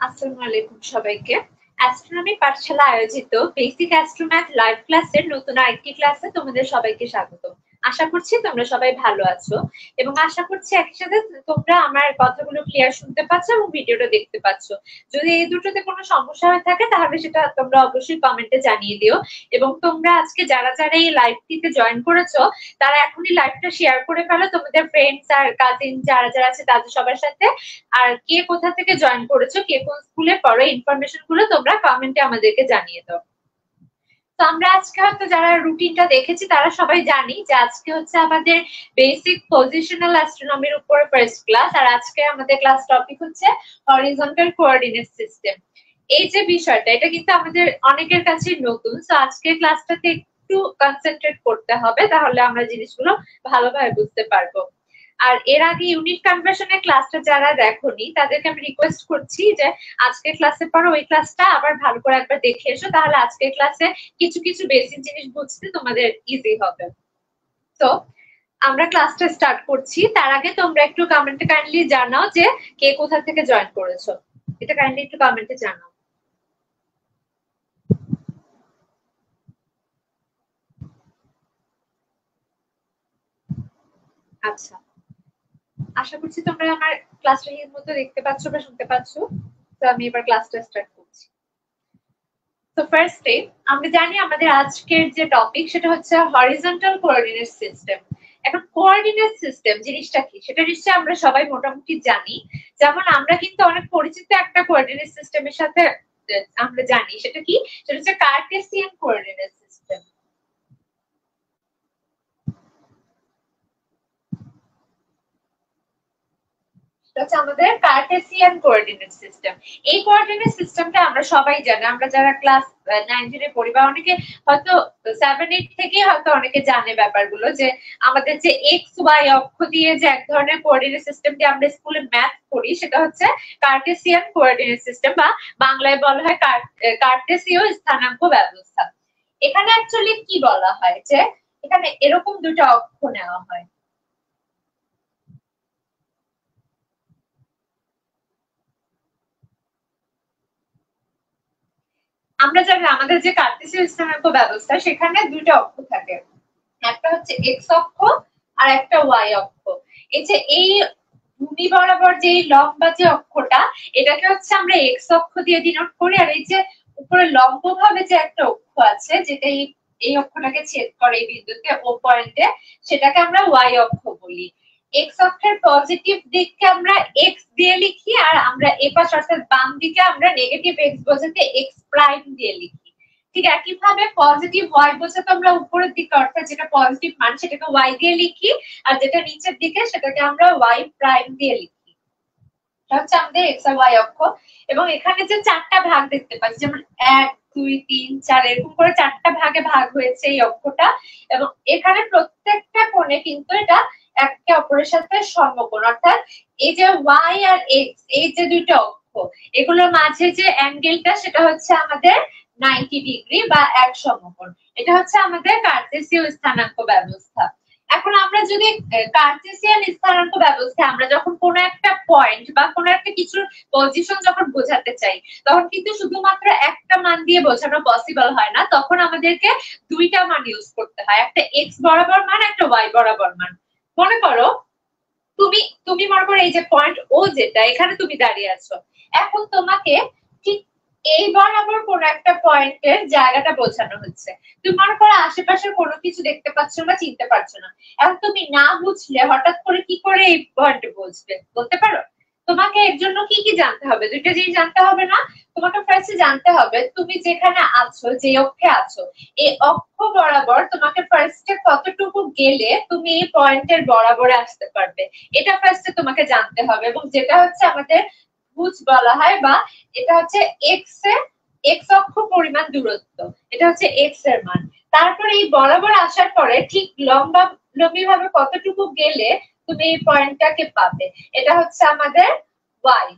আসসালামু আলাইকুম সবাইকে। অ্যাস্ট্রোনমি পাঠশালা আয়োজিত বেসিক অ্যাস্ট্রোম্যাথ লাইভ ক্লাসের নতুন আরেকটি ক্লাসে তোমাদের সবাইকে স্বাগত আশা করছি তোমরা সবাই ভালো আছো এবং আশা করছি একই সাথে তোমরা আমার কথাগুলো ক্লিয়ার শুনতে পাচ্ছ এবং ভিডিওটা দেখতে পাচ্ছ। যদি এই দুটোতে কোনো সমস্যা হয়ে থাকে তাহলে সেটা তোমরা অবশ্যই কমেন্টে জানিয়ে দিও এবং তোমরা আজকে যারা যারা এই লাইভটিতে জয়েন করেছ, তারা এখনই লাইভটা শেয়ার করে ফেলো। তোমাদের ফ্রেন্ডস আর কাজিন যারা যারা আছে তাদের সবার সাথে। আর কে কোথা থেকে জয়েন করেছ, কে কোন স্কুলে পড়ো ইনফরমেশনগুলো তোমরা কমেন্টে আমাদেরকে জানিয়ে দাও। তো আমরা আজকে হয়তো যারা রুটিনটা দেখেছি, তারা সবাই জানি যে আজকে হচ্ছে আমাদের বেসিক পজিশনাল অ্যাস্ট্রোনমির উপর ফার্স্ট ক্লাস আর আজকে আমাদের ক্লাস টপিক হচ্ছে হরিজন্টাল কোঅর্ডিনেট সিস্টেম এই যে বিষয়টা, এটা কিন্তু আমাদের অনেকের কাছে নতুন তো আজকে ক্লাসটাতে একটু কনসেন্ট্রেট করতে হবে, তাহলে আমরা জিনিসগুলো ভালোভাবে বুঝতে পারব। আর এর আগে ইউনিট কনভার্সনের ক্লাসটা যারা দেখোনি, তাদেরকে আমি রিকোয়েস্ট করছি যে আজকের ক্লাসে পরে ওই ক্লাসটা আবার ভালো করে একবার দেখে এসো, তাহলে আজকের ক্লাসে কিছু কিছু বেসিক জিনিস বুঝতে তোমাদের ইজি হবে। তো আমরা ক্লাসটা স্টার্ট করছি। তার আগে তোমরা একটু কমেন্টে কাইন্ডলি জানাও যে কে কোথা থেকে জয়েন করেছ। এটা কাইন্ডলি একটু কমেন্টে জানাও। আচ্ছা। আশা করছি তোমরা আমার ক্লাসটা এর মতো দেখতে পাচ্ছ বা শুনতে পাচ্ছ। তো আমি এবার ক্লাসটা স্টার্ট করছি। তো ফার্স্টে আমরা জানি আমাদের আজকের যে টপিক সেটা হচ্ছে হরিজন্টাল কোঅর্ডিনেট সিস্টেম এখন কোঅর্ডিনেট সিস্টেম জিনিসটা কি? সেটা নিশ্চয়ই আমরা সবাই মোটামুটি জানি। যেমন আমরা কিন্তু অনেক পরিচিত একটা কোঅর্ডিনেট সিস্টেমের সাথে, আমরা জানি সেটা কি? সেটা হচ্ছে কার্টেসিয়ান কোঅর্ডিনেট সিস্টেম হচ্ছে আমাদের কার্টেসিয়ান কোঅর্ডিনেট সিস্টেম এই কোঅর্ডিনেট সিস্টেমটা আমরা সবাই জানি। আমরা যারা ক্লাস নাইন পড়ি বা অনেকে হয়তো সেভেন এইট থেকে হয়তো অনেকে জানে ব্যাপারগুলো যে আমাদের যে এক্স ওয়াই অক্ষ দিয়ে যে এক ধরনের কোঅর্ডিনেট সিস্টেম দিয়ে আমরা স্কুলে ম্যাথ করি, সেটা হচ্ছে কার্টেসিয়ান কোঅর্ডিনেট সিস্টেম বা বাংলায় বলা হয় কার্টেসীয় স্থানাঙ্ক ব্যবস্থা। এখানে অ্যাকচুয়ালি কি বলা হয় যে এখানে এরকম দুটো অক্ষ নেওয়া হয়। আমরা জানি আমাদের যে কার্তেসীয় স্থানাঙ্ক ব্যবস্থা, সেখানে দুইটা অক্ষ থাকে। একটা হচ্ছে এক্স অক্ষ আর একটা ওয়াই অক্ষ। এই যে এই ভূমি বরাবর যে লম্বা যে অক্ষটা, এটাকে হচ্ছে আমরা এক্স অক্ষ দিয়ে ডিনোট করি। আর এই যে উপরে লম্ব ভাবে যে একটা অক্ষ আছে, যেটা এই এই অক্ষটাকে ছেদ করে এই বিন্দুতে ও পয়েন্টে সেটাকে আমরা ওয়াই অক্ষ বলি। এক্স অক্ষের পজিটিভ দিককে আমরা এক্স দিয়ে লিখি আর আমরা এপাশ অর্থাৎ বাম দিকে আমরা নেগেটিভ এক্স বোঝাতে এক্স প্রাইম দিয়ে লিখি। ঠিক একইভাবে পজিটিভ ওয়াই বোঝাতে আমরা উপরের দিকে অর্থাৎ যেটা পজিটিভ মান সেটাকে ওয়াই দিয়ে লিখি আর যেটা নিচের দিকে সেটাকে আমরা ওয়াই প্রাইম দিয়ে লিখি। হচ্ছে আমাদের এক্স আর ওয়াই অক্ষ। এবং এখানে যে চারটা ভাগ দেখতে পাচ্ছি, যেমন এক, দুই, তিন, চার, এরকম করে চারটা ভাগে ভাগ হয়েছে এই অক্ষটা। এবং এখানে প্রত্যেকটা কোণে কিন্তু এটা একে অপরের সাথে সমকোণ অর্থাৎ এই যে ওয়াই আর এক্স এই যে দুইটা অক্ষ, এগুলোর মাঝে যে অ্যাঙ্গেলটা সেটা হচ্ছে আমাদের নাইনটি ডিগ্রি বা এক সমকোণ। এটা হচ্ছে আমাদের কার্টেসীয় স্থানাঙ্ক ব্যবস্থা। এখন আমরা যদি কার্টেসিয়ান স্থানাঙ্ক ব্যবস্থা, আমরা যখন কোন একটা পয়েন্ট বা কোন একটা কিছুর পজিশন যখন বোঝাতে চাই, তখন কিন্তু শুধুমাত্র একটা মান দিয়ে বোঝানো পসিবল হয় না। তখন আমাদেরকে দুইটা মান ইউজ করতে হয়। একটা এক্স বরাবর মান, একটা ওয়াই বরাবর মান। মনে করো, তুমি তুমি মনে করো এই যে পয়েন্ট ও যেটা, এখানে তুমি দাঁড়িয়ে আছো। এখন তোমাকে ঠিক এই বরাবর কোন একটা পয়েন্টের জায়গাটা বোঝানো হচ্ছে। তুমি মনে করো আশেপাশের কোনো কিছু দেখতে পাচ্ছ বা চিনতে পারছ না। এখন তুমি না বুঝলে হঠাৎ করে কি করে এই পয়েন্ট বুঝবে? বলতে পারো? তোমাকে এর জন্য কি কি জানতে হবে? দুইটা জিনিস জানতে হবে না, তোমাকে ফার্স্টে জানতে হবে তুমি যেখানে আছো, যে অক্ষে আছো, এই অক্ষ বরাবর তোমাকে ফার্স্টে কতটুকু গেলে তুমি এই পয়েন্টের বরাবরে আসতে পারবে? এটা ফার্স্টে তোমাকে জানতে হবে এবং যেটা হচ্ছে আমাদের ভুজ বলা হয় বা এটা হচ্ছে এক্সের এক্স অক্ষ পরিমাণ দূরত্ব, এটা হচ্ছে এক্সের মান। তারপরে এই বরাবর আসার পরে ঠিক লম্বা লম্বি ভাবে কতটুকু গেলে তুমি এই পয়েন্টটাকে পাবে? এটা হচ্ছে আমাদের ওয়াই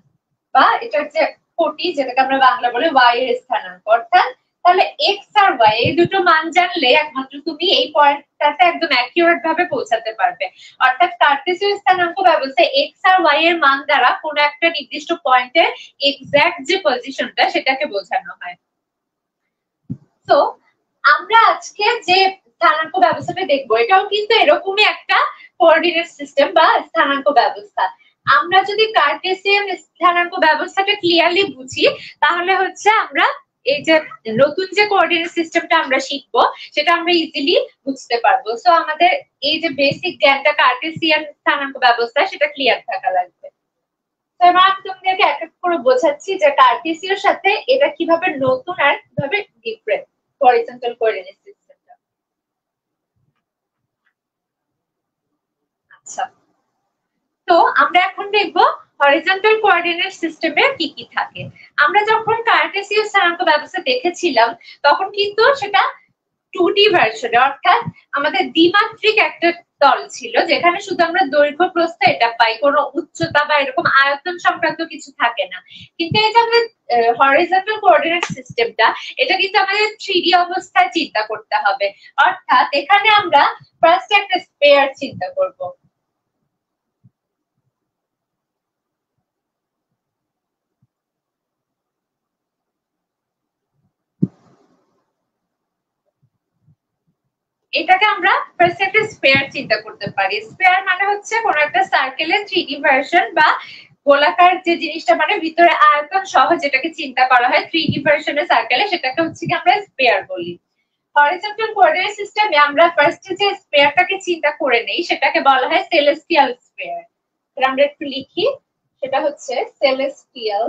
বা এটা হচ্ছে কোটি, যেটাকে আমরা বাংলা বলে ওয়াই এর স্থানাঙ্ক। অর্থাৎ তাহলে এক্স আর ওয়াই এই দুটো মান জানলে একমাত্র তুমি এই পয়েন্টটাতে একদম অ্যাকিউরেট ভাবে পৌঁছাতে পারবে। অর্থাৎ কার্টেসীয় স্থানাঙ্ক ব্যবস্থা এক্স আর ওয়াই এর মান দ্বারা কোন একটা নির্দিষ্ট পয়েন্টে এক্সাক্ট যে পজিশনটা সেটাকে বোঝানো হয়। তো আমরা আজকে যে স্থানাঙ্ক ব্যবস্থাটা দেখব, এটাও কিন্তু এরকমই একটা কোঅর্ডিনেট সিস্টেম বা স্থানাঙ্ক ব্যবস্থা। আমরা যদি কার্টেসিয়ান স্থানাঙ্ক ব্যবস্থাটা ক্লিয়ারলি বুঝি, তাহলে হচ্ছে আমরা এই যে নতুন যে কোঅর্ডিনেট সিস্টেমটা আমরা শিখব, সেটা আমরা ইজিলি বুঝতে পারব। সো আমাদের এই যে বেসিক জ্ঞানটা কার্টেসিয়ান স্থানাঙ্ক ব্যবস্থা সেটা ক্লিয়ার থাকা লাগবে। আমি তোমাদেরকে এক এক করে বোঝাচ্ছি যে কার্টেসিয়ার সাথে এটা কীভাবে নতুন আর কীভাবে ডিফারেন্ট হরিজন্টাল কোঅর্ডিনেট সিস্টেমটা আচ্ছা। তো, আমরা এখন দেখব হরিজন্টাল কোঅর্ডিনেট সিস্টেমে কি কি থাকে? আমরা যখন কার্টেসীয় স্থানাঙ্ক ব্যবস্থা দেখেছিলাম, তখন কিন্তু সেটা টু ডি ভার্সনে অর্থাৎ আমাদের দ্বিমাত্রিক একটা তল ছিল, যেখানে শুধু আমরা দৈর্ঘ্য প্রস্থ, এটা পাই, কোনো উচ্চতা বা এরকম আয়তন সংক্রান্ত কিছু থাকে না। কিন্তু এই যে আমাদের হরিজন্টাল কোঅর্ডিনেট সিস্টেমটা এটা কিন্তু আমাদের থ্রি অবস্থায় চিন্তা করতে হবে। অর্থাৎ এখানে আমরা ফার্স্ট একটা স্পেয়ার চিন্তা করব। এটাকে আমরা ফার্স্ট একটা স্পেয়ার চিন্তা করতে পারি। স্পেয়ার মানে হচ্ছে কোন একটা সার্কেলের থ্রি ভার্সন বা গোলাকার যে জিনিসটা মানে ভিতরে আয়তন সহ যেটাকে চিন্তা করা হয় থ্রি ভার্সনের সার্কেলে সেটাকে হচ্ছে কি আমরা স্পেয়ার বলি। হরিজন্টাল কোঅর্ডিনেট সিস্টেমে আমরা ফার্স্ট যে স্পেয়ারটাকে চিন্তা করে নেই, সেটাকে বলা হয় সেলেস্টিয়াল স্পেয়ার আমরা একটু লিখি, সেটা হচ্ছে সেলেস্টিয়াল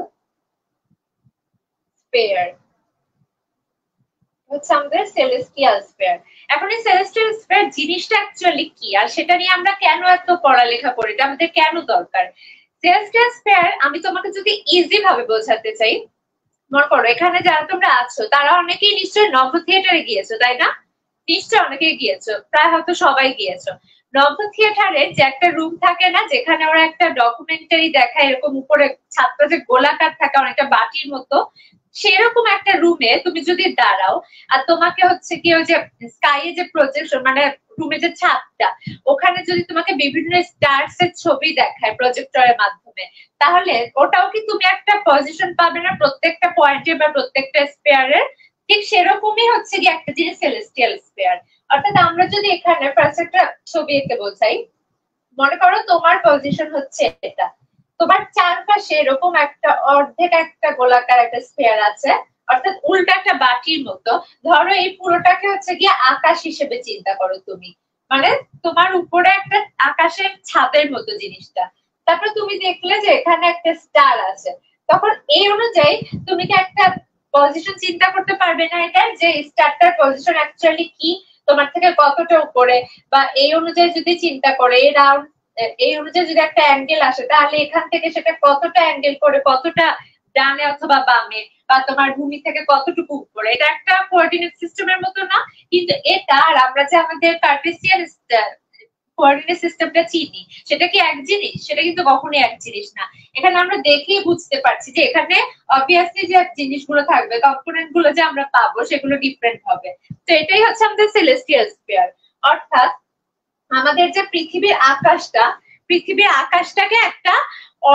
স্পেয়ার হচ্ছে আমাদের সেলেস্টিয়াল স্পেয়ার এখন এই সেলেস্টিয়াল স্পেয়ার জিনিসটা অ্যাকচুয়ালি কি? আর সেটা নিয়ে আমরা কেন এত পড়ালেখা করি? এটা আমাদের কেন দরকার? সেলেস্টিয়াল স্পেয়ার আমি তোমাকে যদি ইজি ভাবে বোঝাতে চাই, মনে করো, এখানে যারা তোমরা আছো, তারা অনেকেই নিশ্চয়ই নব থিয়েটারে গিয়েছো, তাই না? নিশ্চয় অনেকেই গিয়েছো, প্রায় হয়তো সবাই গিয়েছো। নব থিয়েটারে যে একটা রুম থাকে না, যেখানে ওরা একটা ডকুমেন্টারি দেখায়, এরকম উপরে ছাত্র যে গোলাকার থাকে, অনেকটা বাটির মতো সেরকম একটা রুমে তুমি যদি দাঁড়াও, আর তোমাকে হচ্ছে কি ওই যে স্কাইয়ে যে প্রজেকশন মানে রুমে যে ছাদটা, ওখানে যদি তোমাকে বিভিন্ন স্টার্স এর ছবি দেখায় প্রজেক্টরের মাধ্যমে, তাহলে ওটাও কি তুমি একটা পজিশন পাবে না প্রত্যেকটা পয়েন্টে বা প্রত্যেকটা স্পেয়ারের ঠিক সেরকমই হচ্ছে কি একটা জিনিস সেলেস্টিয়াল স্পেয়ার অর্থাৎ আমরা যদি এখানে ফার্স্ট একটা ছবি এঁকে বোঝাই, মনে করো তোমার পজিশন হচ্ছে এটা। তোমার চারপাশে এরকম একটা অর্ধেক একটা গোলাকার একটা স্পেয়ার আছে, অর্থাৎ উল্টা একটা বাটির মতো। ধরো এই পুরোটাকে হচ্ছে গিয়ে আকাশ হিসেবে চিন্তা করো তুমি। মানে তোমার উপরে একটা আকাশের ছাদের মতো জিনিসটা। তারপর তুমি দেখলে যে এখানে একটা স্টার আছে। তখন এই অনুযায়ী তুমি কি একটা পজিশন চিন্তা করতে পারবে না এটা যে স্টারটার পজিশন অ্যাকচুয়ালি কি? তোমার থেকে কতটা উপরে? বা এই অনুযায়ী যদি চিন্তা করে, এই রাউন্ড এই অনুযায়ী যদি একটা অ্যাঙ্গেল আসে, তাহলে এখান থেকে সেটা কতটা অ্যাঙ্গেল করে, কতটা ডানে অথবা বামে, বা তোমার ভূমি থেকে কতটুকু উপরে, এটা একটা কোঅর্ডিনেট সিস্টেমের মতো না, কিন্তু এটা আর আমরা যে আমাদের কার্টেসিয়ান কোঅর্ডিনেট সিস্টেমটা চিনি, সেটা কি এক জিনিস? সেটা কিন্তু কখনোই এক জিনিস না। এখানে আমরা দেখেই বুঝতে পারছি যে এখানে অবভিয়াসলি যে জিনিসগুলো থাকবে কম্পোনেন্টগুলো যে আমরা পাবো, সেগুলো ডিফারেন্ট হবে। তো এটাই হচ্ছে আমাদের সেলেস্টিয়াল স্পেয়ার অর্থাৎ আমাদের যে পৃথিবীর আকাশটা, পৃথিবীর আকাশটাকে একটা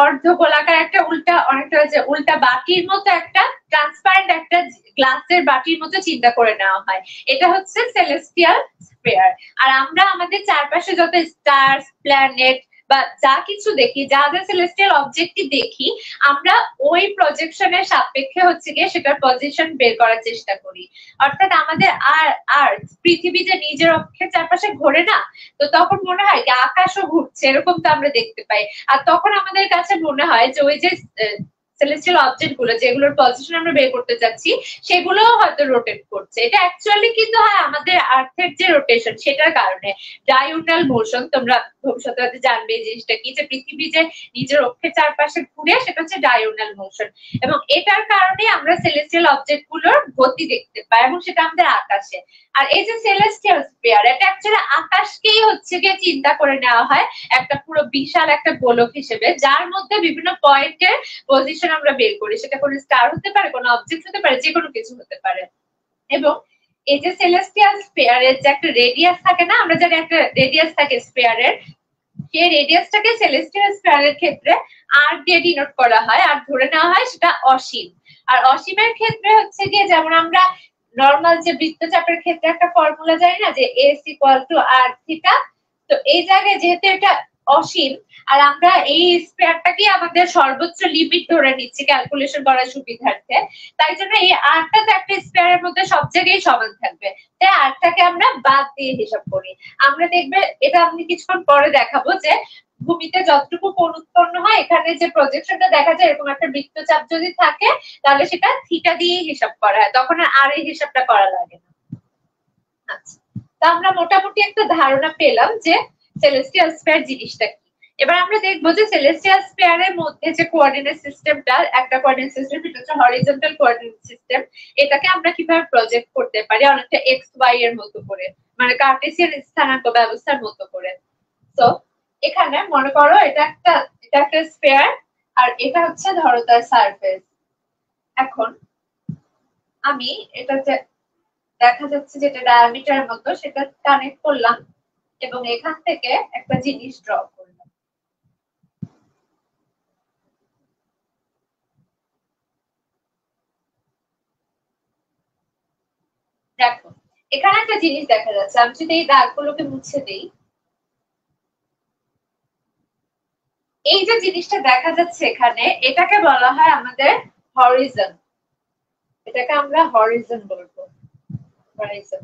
অর্ধ গোলাকার একটা উল্টা, অনেকটা যে উল্টা বাটির মতো একটা ট্রান্সপারেন্ট একটা গ্লাসের বাটির মতো চিন্তা করে নেওয়া হয়। এটা হচ্ছে সেলেস্টিয়াল স্পেয়ার আর আমরা আমাদের চারপাশে যত স্টার প্ল্যানেট বা যা কিছু দেখি, যা যা সেলেস্টিয়াল অবজেক্টই দেখি, আমরা ওই প্রজেকশনের সাপেক্ষে হচ্ছে গিয়ে সেটার পজিশন বের করার চেষ্টা করি। অর্থাৎ আমাদের আর আর পৃথিবী যে নিজের অক্ষের চারপাশে ঘোরে না, তো তখন মনে হয় যে আকাশও ঘুরছে, এরকম তো আমরা দেখতে পাই। আর তখন আমাদের কাছে মনে হয় যে ওই যে সেলেস্টিয়াল অবজেক্টগুলো, যেগুলোর পজিশন আমরা বের করতে চাচ্ছি সেগুলো হয়তো রোটেট করছে। এটা অ্যাকচুয়ালি কিন্তু হয় আমাদের আর্থের যে রোটেশন সেটার কারণে। ডায়ুনাল মোশন তোমরা ভবিষ্যতে হয়তো জানবে এই জিনিসটা কি, যে পৃথিবী যে নিজের অক্ষের চারপাশে ঘুরে, সেটা হচ্ছে ডায়ুনাল মোশন এবং এটার কারণে আমরা সেলেস্টিয়াল অবজেক্টগুলোর গতি দেখতে পাই, এবং সেটা আমাদের আকাশে। আর এই যে সেলেস্টিয়াল স্পেয়ার এটা অ্যাকচুয়ালি আকাশকেই হচ্ছে গিয়ে চিন্তা করে নেওয়া হয়, একটা পুরো বিশাল একটা গোলক হিসেবে, যার মধ্যে বিভিন্ন পয়েন্টের পজিশন আমরা বের করি, সেটা কোনো স্টার হতে পারে, কোনো অবজেক্ট হতে পারে যে কোনো কিছু হতে পারে। এবং এই যে সেলেস্টিয়াল স্পেয়ারের যে একটা রেডিয়াস থাকে না, আমরা জানি একটা রেডিয়াস থাকে স্পেয়ারের সেই রেডিয়াসটাকে সেলেস্টিয়াল স্পেয়ারের ক্ষেত্রে আর দিয়ে ডিনোট করা হয়, আর ধরে নেওয়া হয় সেটা অসীম। আর অসীমের ক্ষেত্রে হচ্ছে গিয়ে যেমন আমরা নর্মাল যে বৃত্তচাপের ক্ষেত্রে একটা ফর্মুলা জানি না, যে S equal to R theta তো এই জায়গায় যেহেতু এটা অসীম। আর আমরা এই স্পেয়ারটাকে আমাদের সর্বোচ্চ লিমিট ধরে নিচ্ছি ক্যালকুলেশন করার সুবিধার্থে। তাই জন্য এই আটটা একটা স্পেয়ারের মধ্যে সব জায়গায় সমান থাকবে। তাই আটটাকে আমরা বাদ দিয়ে হিসাব করি। আমরা দেখবে, এটা আমি কিছুক্ষণ পরে দেখাবো যে ভূমিতে যতটুকু কোণ উৎপন্ন হয়, এখানে যে প্রজেকশনটা দেখা যায়, এরকম একটা বৃত্তচাপ যদি থাকে, তাহলে সেটা থিটা দিয়ে হিসাব করা হয়। তখন আর এই হিসাবটা করা লাগে না। আচ্ছা। তা আমরা মোটামুটি একটা ধারণা পেলাম যে সেলেস্টিয়াল স্পেয়ার জিনিসটা কি? এবার আমরা দেখব যে সেলেস্টিয়াল স্পেয়ারের মধ্যে যে কোঅর্ডিনেট সিস্টেমটা একটা কোঅর্ডিনেট সিস্টেম এটা হচ্ছে হরিজন্টাল কোঅর্ডিনেট সিস্টেম এটাকে আমরা কীভাবে প্রজেক্ট করতে পারি? অনেকটা এক্স ওয়াই এর মতো করে মানে কার্টেসিয়ান স্থানাঙ্ক ব্যবস্থার মতো করে। তো এখানে মনে করো এটা একটা এটা একটা স্পেয়ার আর এটা হচ্ছে ধরো তার সারফেস এখন আমি এটা যে দেখা যাচ্ছে যেটা ডায়ামিটার মতো, সেটা কানেক্ট করলাম। এবং এখান থেকে একটা জিনিস ড্র করলাম। দেখো, এখানে একটা জিনিস দেখা যাচ্ছে, আমি যদি এই দাগগুলোকে মুছে দিই, এই যে জিনিসটা দেখা যাচ্ছে এখানে, এটাকে বলা হয় আমাদের হরিজন এটাকে আমরা হরিজন বলব। হরাইজন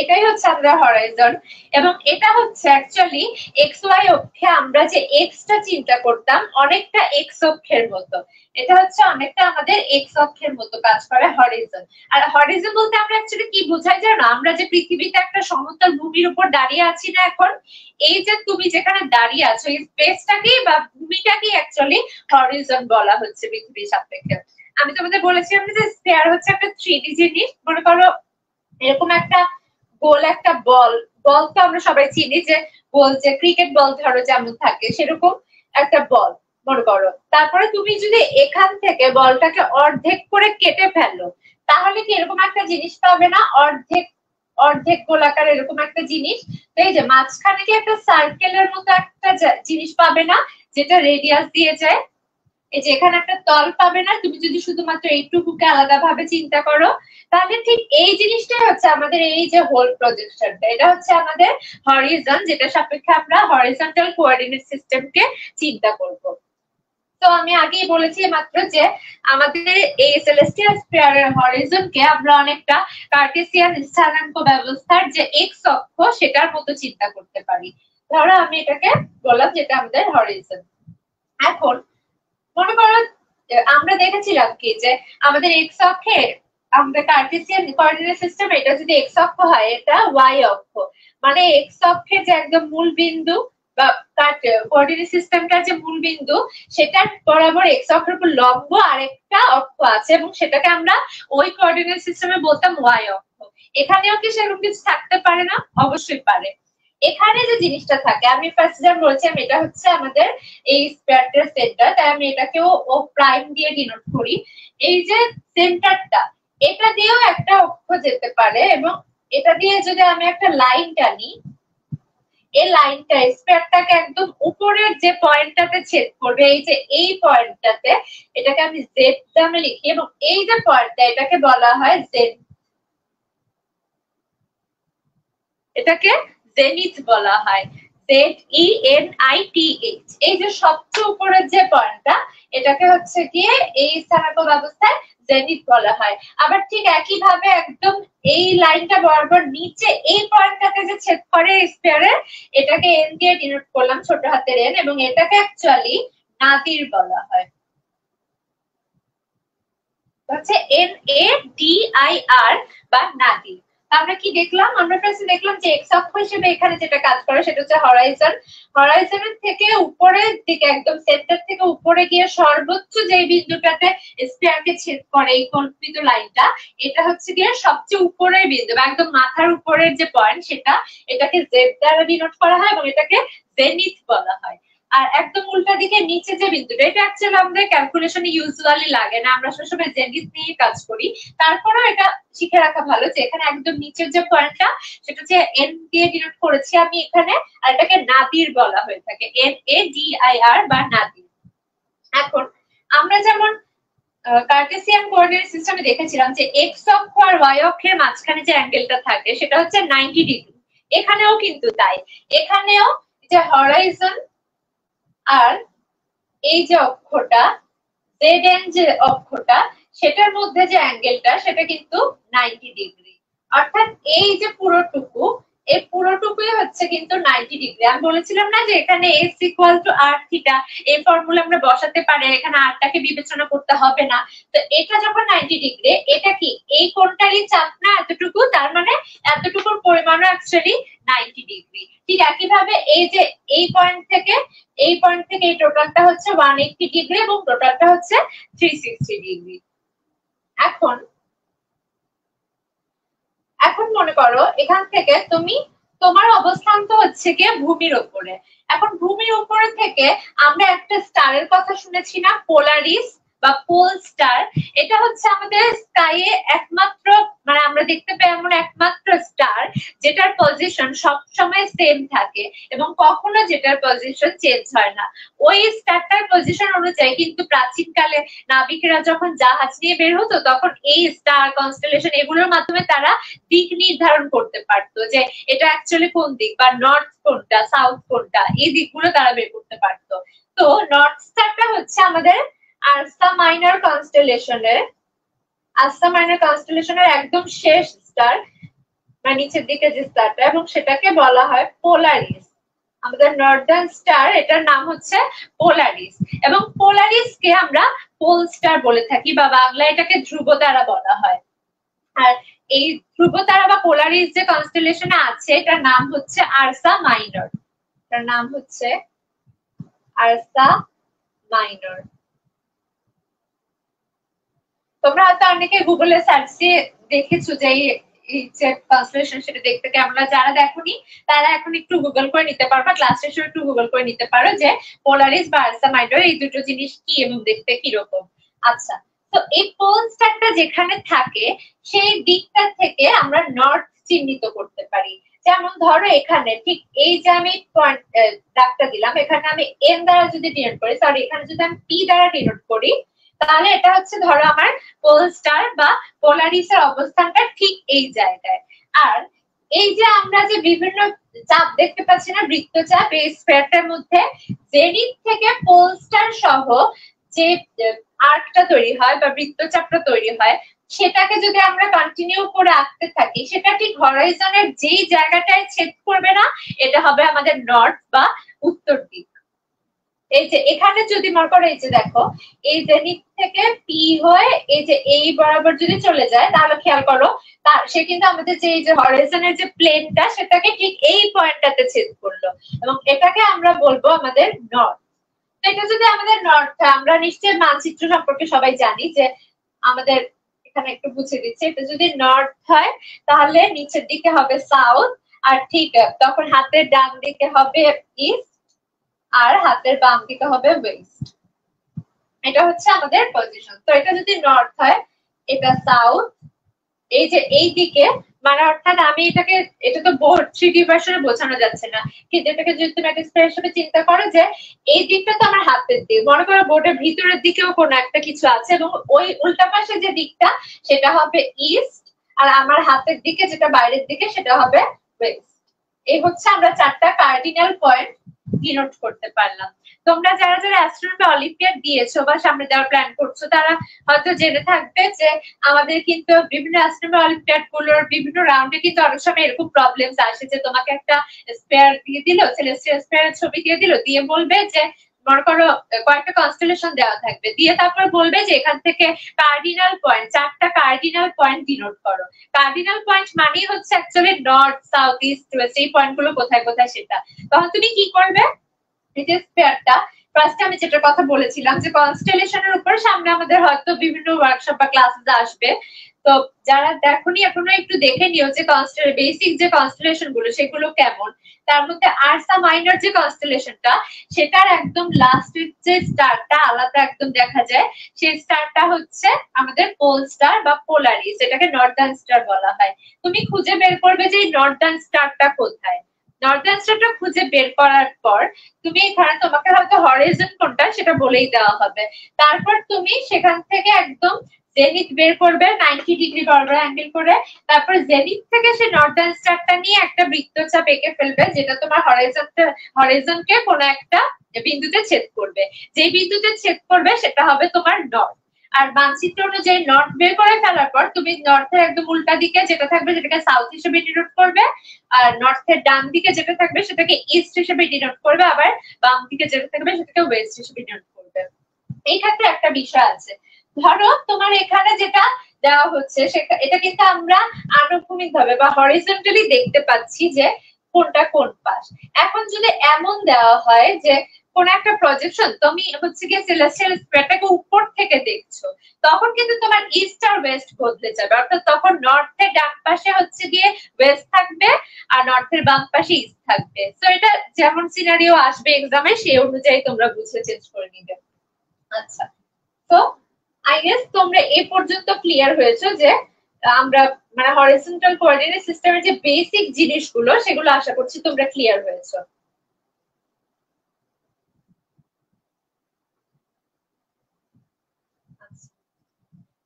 এটাই হচ্ছে আমরা হরাইজন এবং এটা হচ্ছে অ্যাকচুয়ালি এক্স ওয়াই অক্ষে আমরা যে এক্সটা চিন্তা করতাম, অনেকটা এক্স অক্ষের মতো। এটা হচ্ছে অনেকটা আমাদের এক্স অক্ষের মতো কাজ করে হরিজন আর হরিজন বলতে আমরা অ্যাকচুয়ালি কি বোঝাই জানো? আমরা যে পৃথিবীতে একটা সমতল ভূমির উপর দাঁড়িয়ে আছি না এখন, এই যে তুমি যেখানে দাঁড়িয়ে আছো, এই স্পেসটাকেই বা ভূমিটাকেই অ্যাকচুয়ালি হরিজন বলা হচ্ছে পৃথিবীর সাপেক্ষে। আমি তোমাদের বলেছিলাম যে স্পেয়ার হচ্ছে একটা থ্রি ডি জিনিস। মনে করো এরকম একটা গোল একটা বল বল তো আমরা সবাই চিনি যে গোল, যে ক্রিকেট বল ধরো যেমন থাকে, সেরকম একটা বল, মনে করো। তারপরে তুমি যদি এখান থেকে বলটাকে অর্ধেক করে কেটে ফেলো, তাহলে কি এরকম একটা জিনিস পাবে না? অর্ধেক অর্ধেক গোলাকার এরকম একটা জিনিস। তো এই যে মাঝখানে কি একটা সার্কেলের মতো একটা জিনিস পাবে না, যেটা রেডিয়াস দিয়ে যায়? এই যে এখানে একটা তল পাবে না, তুমি যদি শুধুমাত্র এইটুকুকে আলাদা ভাবে চিন্তা করো, তাহলে ঠিক এই জিনিসটাই হচ্ছে আমাদের এই যে হোল প্রজেকশনটা এটা হচ্ছে আমাদের হরিজন যেটা সাপেক্ষে আমরা হরিজন্টাল কোঅর্ডিনেট সিস্টেমকে চিন্তা করব। তো আমি আগেই বলেছি মাত্র যে আমাদের এই সেলেস্টিয়াল স্পেয়ারের হরিজনকে আমরা অনেকটা কার্টেসিয়ান স্থানাঙ্ক ব্যবস্থার যে এক্স অক্ষ, সেটার মতো চিন্তা করতে পারি। ধরো আমি এটাকে বললাম যেটা আমাদের হরিজন এখন মনে করো আমরা দেখেছিলাম কি যে আমাদের এক্স অক্ষে আমাদের কার্টেসিয়ান কোঅর্ডিনেট সিস্টেম এটা যদি এক্স অক্ষ হয়, এটা ওয়াই অক্ষ। মানে এক্স অক্ষের যে একদম মূল বিন্দু বা কোঅর্ডিনেট সিস্টেমটার যে মূল বিন্দু, সেটার বরাবর এক্স অক্ষের উপর লম্ব আরেকটা অক্ষ আছে এবং সেটাকে আমরা ওই কোঅর্ডিনেট সিস্টেমে বলতাম ওয়াই অক্ষ। এখানেও কি সেরকম কিছু থাকতে পারে না? অবশ্যই পারে। এখানে যে জিনিসটা থাকে, আমি ফার্স্ট যেমন বলছিলাম এটা হচ্ছে আমাদের এই স্পেয়ারটার সেন্টার তাই আমি এটাকেও ও প্রাইম দিয়ে ডিনোট করি। এই যে সেন্টারটা এটা দিয়েও একটা অক্ষ যেতে পারে এবং এটা দিয়ে যদি আমি একটা লাইন টানি, এই লাইনটা স্পেয়ারটাকে একদম উপরের যে পয়েন্টটাতে ছেদ করবে, এই যে এই পয়েন্টটাতে এটাকে আমি জেড নামে লিখি এবং এই যে পয়েন্টটা এটাকে বলা হয় জেড এটাকে জেনিথ বলা হয় Z E N I T H এই যে সবচেয়ে উপরের যে পয়েন্টটা, এটাকে হচ্ছে গিয়ে এই স্থানাঙ্ক ব্যবস্থায় জেনিথ বলা হয়। আবার ঠিক একই ভাবে একদম এই লাইনটা বরাবর নিচে এই পয়েন্টটাতে যে ছেদ করে স্পেয়ারে এটাকে এন দিয়ে ডিনোট করলাম ছোট হাতের এন এবং এটাকে অ্যাকচুয়ালি নাদির বলা হয়। হচ্ছে N A D I R বা নাদির। আমরা কি দেখলাম? আমরা ফার্স্টে দেখলাম যে এক্স অক্ষ হিসেবে এখানে যেটা কাজ করে সেটা হচ্ছে হরাইজন হরাইজনের থেকে উপরের দিকে, একদম সেন্টার থেকে উপরে গিয়ে সর্বোচ্চ যে বিন্দুটাতে স্পেয়ারকে ছেদ করে এই কল্পিত লাইনটা এটা হচ্ছে গিয়ে সবচেয়ে উপরের বিন্দু বা একদম মাথার উপরের যে পয়েন্ট সেটা, এটাকে জেড দ্বারা ডিনোট করা হয় এবং এটাকে জেনিথ বলা হয়। আর একদম উল্টা দিকে নিচে যে বিন্দুটা, এটা অ্যাকচুয়ালি আমাদের ক্যালকুলেশনে ইউজুয়ালি লাগে না। আমরা সবসময় জেনিস নিয়ে কাজ করি। তারপরেও এটা শিখে রাখা ভালো যে এখানে একদম নিচের যে পয়েন্টটা সেটা যে এন দিয়ে ডিনোট করেছি আমি এখানে, আর এটাকে নাদির বলা হয়ে থাকে। N A D I R বা নাদির। এখন, আমরা যেমন কার্টেসিয়ান কোঅর্ডিনেট সিস্টেমে দেখেছিলাম যে এক্স অক্ষ আর ওয়াই অক্ষের মাঝখানে যে অ্যাঙ্গেলটা থাকে, সেটা হচ্ছে নাইনটি ডিগ্রি এখানেও কিন্তু তাই। এখানেও যে হরাইজন আর এই যে অক্ষটা জেড এন যে অক্ষটা, সেটার মধ্যে যে অ্যাঙ্গেলটা সেটা কিন্তু নাইনটি ডিগ্রি অর্থাৎ এই যে পুরোটুকু এই পুরোটুকুই হচ্ছে কিন্তু নাইনটি ডিগ্রি আমি বলেছিলাম না যে এখানে S equal to R theta এই ফর্মুলা আমরা বসাতে পারি, এখানে আরটাকে বিবেচনা করতে হবে না। তো এটা যখন নাইনটি ডিগ্রি এটা কি এই কোনটারই চাপ না এতটুকু? তার মানে এতটুকুর পরিমাণও অ্যাকচুয়ালি নাইনটি ডিগ্রি ঠিক একইভাবে এই যে এই পয়েন্ট থেকে, এই পয়েন্ট থেকে এই টোটালটা হচ্ছে ওয়ান এইটটি ডিগ্রি এবং টোটালটা হচ্ছে থ্রি সিক্সটি ডিগ্রি এখন এখন মনে করো, এখান থেকে তুমি, তোমার অবস্থান তো হচ্ছে গিয়ে ভূমির উপরে এখন ভূমির উপরে থেকে আমরা একটা স্টারের কথা শুনেছি না পোলারিস বা পোল স্টার এটা হচ্ছে আমাদের স্কাইয়ে একমাত্র মানে আমরা দেখতে পাই এমন একমাত্র স্টার যেটার পজিশন সব সময় সেম থাকে এবং কখনো যেটার পজিশন চেঞ্জ হয় না। ওই স্টারটার পজিশন অনুযায়ী কিন্তু প্রাচীনকালে নাবিকেরা যখন জাহাজ নিয়ে বের হতো, তখন এই স্টার কনস্টেলেশন এগুলোর মাধ্যমে তারা দিক নির্ধারণ করতে পারতো যে এটা অ্যাকচুয়ালি কোন দিক বা নর্থ কোনটা সাউথ কোনটা, এই দিকগুলো তারা বের করতে পারতো। তো নর্থ স্টারটা হচ্ছে আমাদের আর্সা মাইনার কনস্টেলেশনের আর্সা মাইনার কনস্টেলেশনের একদম শেষ স্টার মানে নিচের দিকে যে স্টারটা এবং সেটাকে বলা হয় পোলারিস আমাদের নর্দার্ন স্টার এটার নাম হচ্ছে পোলারিস এবং পোলারিস কে আমরা পোল স্টার বলে থাকি, বা বাংলা এটাকে ধ্রুব তারা বলা হয়। আর এই ধ্রুব তারা বা পোলারিস যে কনস্টেলেশন আছে, এটার নাম হচ্ছে আরসা মাইনর। এটার নাম হচ্ছে আরসা মাইনর। তোমরা হয়তো অনেকে গুগলে সার্চ দিয়ে দেখেছ যে এই যে ট্রান্সলেশন সেটা দেখতে কেমন। যারা দেখোনি, তারা এখন একটু গুগল করে নিতে পারো বা ক্লাস শেষে একটু গুগল করে নিতে পারো যে পোলারিস বা আরসা মাইনর এই দুটো জিনিস কি এবং দেখতে কীরকম। আচ্ছা তো এই পোল যেখানে থাকে, সেই দিকটা থেকে আমরা নর্থ চিহ্নিত করতে পারি। যেমন ধরো এখানে, ঠিক এই যে আমি পয়েন্ট দাগটা দিলাম, এখানে আমি এন দ্বারা যদি ডিনোট করি সরি এখানে যদি আমি পি দ্বারা ডিনোট করি তাহলে এটা হচ্ছে ধরো আমার পোল স্টার বা পোলারিসের অবস্থানটা ঠিক এই জায়গায়। আর এই যে আমরা যে বিভিন্ন চাপ দেখতে পাচ্ছি না, বৃত্তচাপ এই স্পেয়ারটার মধ্যে জেনিথ থেকে পোল স্টার সহ যে আর্কটা তৈরি হয় বা বৃত্তচাপটা তৈরি হয়, সেটাকে যদি আমরা কন্টিনিউ করে আঁকতে থাকি, সেটা ঠিক হরাইজনের যেই জায়গাটায় ছেদ করবে না, এটা হবে আমাদের নর্থ বা উত্তর দিক। এই যে এখানে যদি মনে করো এই যে দেখো, এই যে জেনিক থেকে পি হয়ে এই যে এই বরাবর যদি চলে যায়, তাহলে খেয়াল করো তার সে কিন্তু আমাদের যে এই যে হরাইজনের যে প্লেনটা সেটাকে ঠিক এই পয়েন্টটাতে ছেদ করল। এবং এটাকে আমরা বলব আমাদের নর্থ এটা যদি আমাদের নর্থ আমরা নিশ্চয়ই মানচিত্র সম্পর্কে সবাই জানি যে আমাদের এখানে একটু বুঝে দিচ্ছে। এটা যদি নর্থ হয়, তাহলে নিচের দিকে হবে সাউথ আর ঠিক, তখন হাতের ডান দিকে হবে ইস্ট আর হাতের বাম দিকে হবে ওয়েস্ট এটা হচ্ছে আমাদের পজিশন তো এটা যদি নর্থ হয়, এটা সাউথ এই যে এই দিকে মানে অর্থাৎ আমি এটাকে, এটা তো বোর্ড থ্রি ভার্সনে বোঝানো যাচ্ছে না। কিন্তু এটাকে যদি তুমি একটা স্পেয়ার হিসেবে চিন্তা করো যে, এই দিকটা তো আমার হাতের দিক। মনে করো বোর্ডের ভিতরের দিকেও কোনো একটা কিছু আছে এবং ওই উল্টা পাশে যে দিকটা, সেটা হবে ইস্ট আর আমার হাতের দিকে যেটা বাইরের দিকে, সেটা হবে ওয়েস্ট এই হচ্ছে আমরা চারটা কার্ডিনাল পয়েন্ট ডিনোট করতে পারলাম। তোমরা যারা যারা অ্যাস্ট্রোনমি অলিম্পিয়াড দিয়েছ বা সামনে দেওয়ার প্ল্যান করছ, তারা হয়তো জেনে থাকবে যে আমাদের কিন্তু বিভিন্ন অ্যাস্ট্রোনমি অলিম্পিয়াডগুলোর বিভিন্ন রাউন্ডে কিন্তু অনেক সময় এরকম প্রবলেমস আসে যে তোমাকে একটা স্পেয়ার দিয়ে দিল সেলেস্টিয়াল স্পেয়ার ছবি দিয়ে দিল, দিয়ে বলবে যে মনে করো, কয়েকটা কনস্টেলেশন দেওয়া থাকবে। দিয়ে তারপর বলবে যে এখান থেকে কার্ডিনাল পয়েন্ট চারটা কার্ডিনাল পয়েন্ট ডিনোট করো। কার্ডিনাল পয়েন্ট মানেই হচ্ছে actually north south east west এই পয়েন্টগুলো কোথায় কোথায় সেটা। তখন তুমি কি করবে? এই ফার্স্টে আমি যেটার কথা বলেছিলাম যে কনস্টেলেশনের উপর সামনে আমাদের হয়তো বিভিন্ন ওয়ার্কশপ বা ক্লাসেস আসবে। তো যারা দেখনি, এখনও একটু দেখে নিও যে কনস্টেল বেসিক যে কনস্টেলেশনগুলো, সেগুলো কেমন? তার মধ্যে আরসা মাইনার যে কনস্টেলেশনটা সেটার একদম লাস্টের যে স্টারটা আলাদা একদম দেখা যায়, সেই স্টারটা হচ্ছে আমাদের পোল স্টার বা পোলারিস যেটাকে নর্দার্ন স্টার বলা হয়। তুমি খুঁজে বের করবে যে এই নর্দার্ন স্টারটা কোথায়। নর্দার্ন স্টারটা খুঁজে বের করার পর, তুমি এখানে তোমাকে হয়তো হরিজন কোনটা, সেটা বলেই দেওয়া হবে। তারপর তুমি সেখান থেকে একদম জেনিথ বের করবে নাইনটি ডিগ্রি বরাবর অ্যাঙ্গেল করে, তারপর জেনিথ থেকে সে নর্দার্ন স্টারটা নিয়ে একটা বৃত্তচাপ এঁকে ফেলবে, যেটা তোমার হরাইজনটা হরাইজনকে কোনো একটা বিন্দুতে ছেদ করবে। যে বিন্দুতে ছেদ করবে, সেটা হবে তোমার নর্থ আর মানচিত্র অনুযায়ী নর্থ বের করে ফেলার পর, তুমি নর্থের একদম উল্টা দিকে যেটা থাকবে, সেটাকে সাউথ হিসেবে ডিনোট করবে, আর নর্থের ডান দিকে যেটা থাকবে, সেটাকে ইস্ট হিসেবে ডিনোট করবে, আবার বাম দিকে যেটা থাকবে, সেটাকে ওয়েস্ট হিসেবে ডিনোট করবে। এই ক্ষেত্রে একটা বিষয় আছে। ধরো তোমার এখানে যেটা দেওয়া হচ্ছে, সেটা, এটা কিন্তু আমরা আনুভূমিক ভাবে বা হরিজন্টালি দেখতে পাচ্ছি যে কোনটা কোন পাশ। এখন যদি এমন দেওয়া হয় যে কোন একটা প্রজেকশন তুমি হচ্ছে গিয়ে সেলেস্টিয়াল স্পেয়ারটাকে উপর থেকে দেখছ, তখন কিন্তু তোমার ইস্ট আর ওয়েস্ট বদলে যাবে। অর্থাৎ তখন নর্থের ডান পাশে হচ্ছে গিয়ে ওয়েস্ট থাকবে আর নর্থের বাম পাশে ইস্ট থাকবে। তো এটা যেমন সিনারিও আসবে এক্সামে সেই অনুযায়ী তোমরা বুঝে চেঞ্জ করে নিবে। আচ্ছা। তো আই গেস তোমরা এ পর্যন্ত ক্লিয়ার হয়েছো যে, আমরা মানে হরিজন্টাল কোঅর্ডিনেট সিস্টেমের যে বেসিক জিনিসগুলো, সেগুলো আশা করছি তোমরা ক্লিয়ার হয়েছো।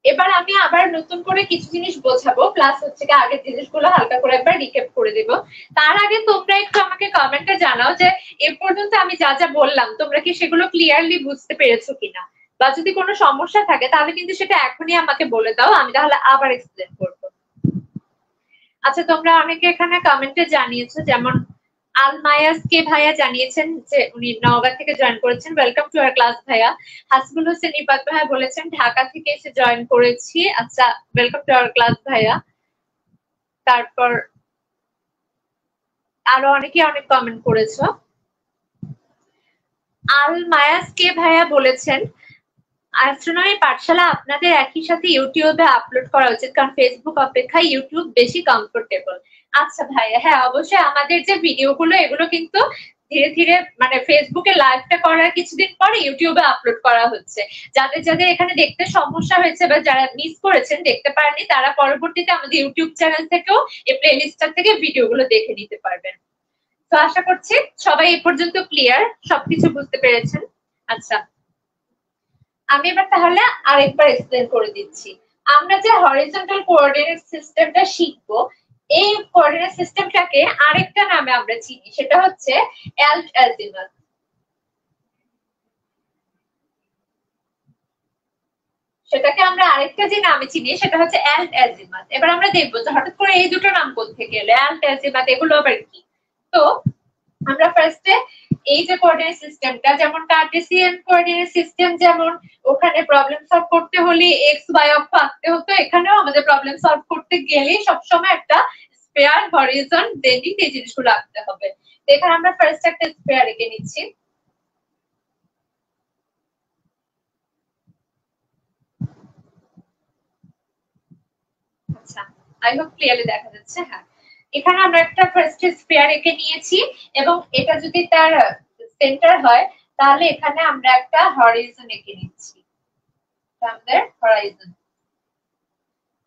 এবার আমি আবার নতুন করে কিছু জিনিস বোঝাবো প্লাস হচ্ছে কি আগের জিনিসগুলো হালকা করে একবার রিকেপ করে দেব। তার আগে তোমরা একটু আমাকে কমেন্টে জানাও যে, এ পর্যন্ত আমি যা যা বললাম, তোমরা কি সেগুলো ক্লিয়ারলি বুঝতে পেরেছ কিনা? বা যদি কোনো সমস্যা থাকে, তাহলে কিন্তু সেটা এখনই আমাকে বলে দাও, আমি তাহলে আবার এক্সপ্লেন করব। আচ্ছা তোমরা অনেকে এখানে কমেন্টে জানিয়েছো, যেমন আল মায়াস কে ভাইয়া জানিয়েছেন যে উনি নওগাঁ থেকে জয়েন করেছেন। ওয়েলকাম টু আর ক্লাস ভাইয়া। হাসিবুল হোসেন ইবাদ ভাইয়া বলেছেন, ঢাকা থেকে এসে জয়েন করেছি। আচ্ছা ওয়েলকাম টু আর ক্লাস ভাইয়া। তারপর আরও অনেকে অনেক কমেন্ট করেছ। আল মায়াস কে ভাইয়া বলেছেন অ্যাস্ট্রোনমি পাঠশালা আপনাদের একই সাথে ইউটিউবে আপলোড করা উচিত, কারণ ফেসবুক অপেক্ষা ইউটিউব বেশি কমফোর্টেবল আচ্ছা ভাইয়া হ্যাঁ অবশ্যই আমাদের যে ভিডিওগুলো এগুলো কিন্তু ধীরে ধীরে মানে ফেসবুকে লাইভটা করার কিছুদিন পরে ইউটিউবে আপলোড করা হচ্ছে। যাদের যাদের এখানে দেখতে সমস্যা হয়েছে বা যারা মিস করেছেন, দেখতে পারেনি তারা পরবর্তীতে আমাদের ইউটিউব চ্যানেল থেকেও এই প্লেলিস্টটা থেকে ভিডিওগুলো দেখে নিতে পারবেন। তো আশা করছি সবাই এ পর্যন্ত ক্লিয়ার সবকিছু বুঝতে পেরেছেন। আচ্ছা। আমি এবার তাহলে আরেকবার এক্সপ্লেন করে দিচ্ছি। আমরা যে হরিজন্টাল কোঅর্ডিনেট সিস্টেমটা শিখব, এই কোঅর্ডিনেট সিস্টেমটাকে আরেকটা নামে আমরা চিনি, সেটা হচ্ছে অ্যাল্ট অ্যালজিমাস সেটাকে আমরা আরেকটা যে নামে চিনি, সেটা হচ্ছে অ্যাল্ট অ্যালজিমাস এবার আমরা দেখব যে হঠাৎ করে এই দুটো নাম কোথা থেকে এলো? অ্যাল্ট অ্যালজিমাস এগুলো আবার কি? তো আমরা ফার্স্টে এই যে কোঅর্ডিনেট সিস্টেমটা যেমন কার্টেসিয়ান কোঅর্ডিনেট সিস্টেম যেমন, ওখানে প্রবলেম সলভ করতে হলে এক্স বাই অক্ষ আঁকতে হতো। এখানেও আমাদের প্রবলেম সলভ করতে গেলে সবসময় একটা স্পেয়ার হরিজন জেনিথ এই জিনিসগুলো আঁকতে হবে। এখানে আমরা ফার্স্ট একটা স্পেয়ার এঁকে নিচ্ছি। আচ্ছা আই হোপ ক্লিয়ারলি দেখা যাচ্ছে। হ্যাঁ। এখানে আমরা একটা ফার্স্ট স্পেয়ার এঁকে নিয়েছি এবং এটা যদি তার সেন্টার হয়, তাহলে এখানে আমরা একটা হরাইজন এঁকে নিচ্ছি। আমাদের হরাইজন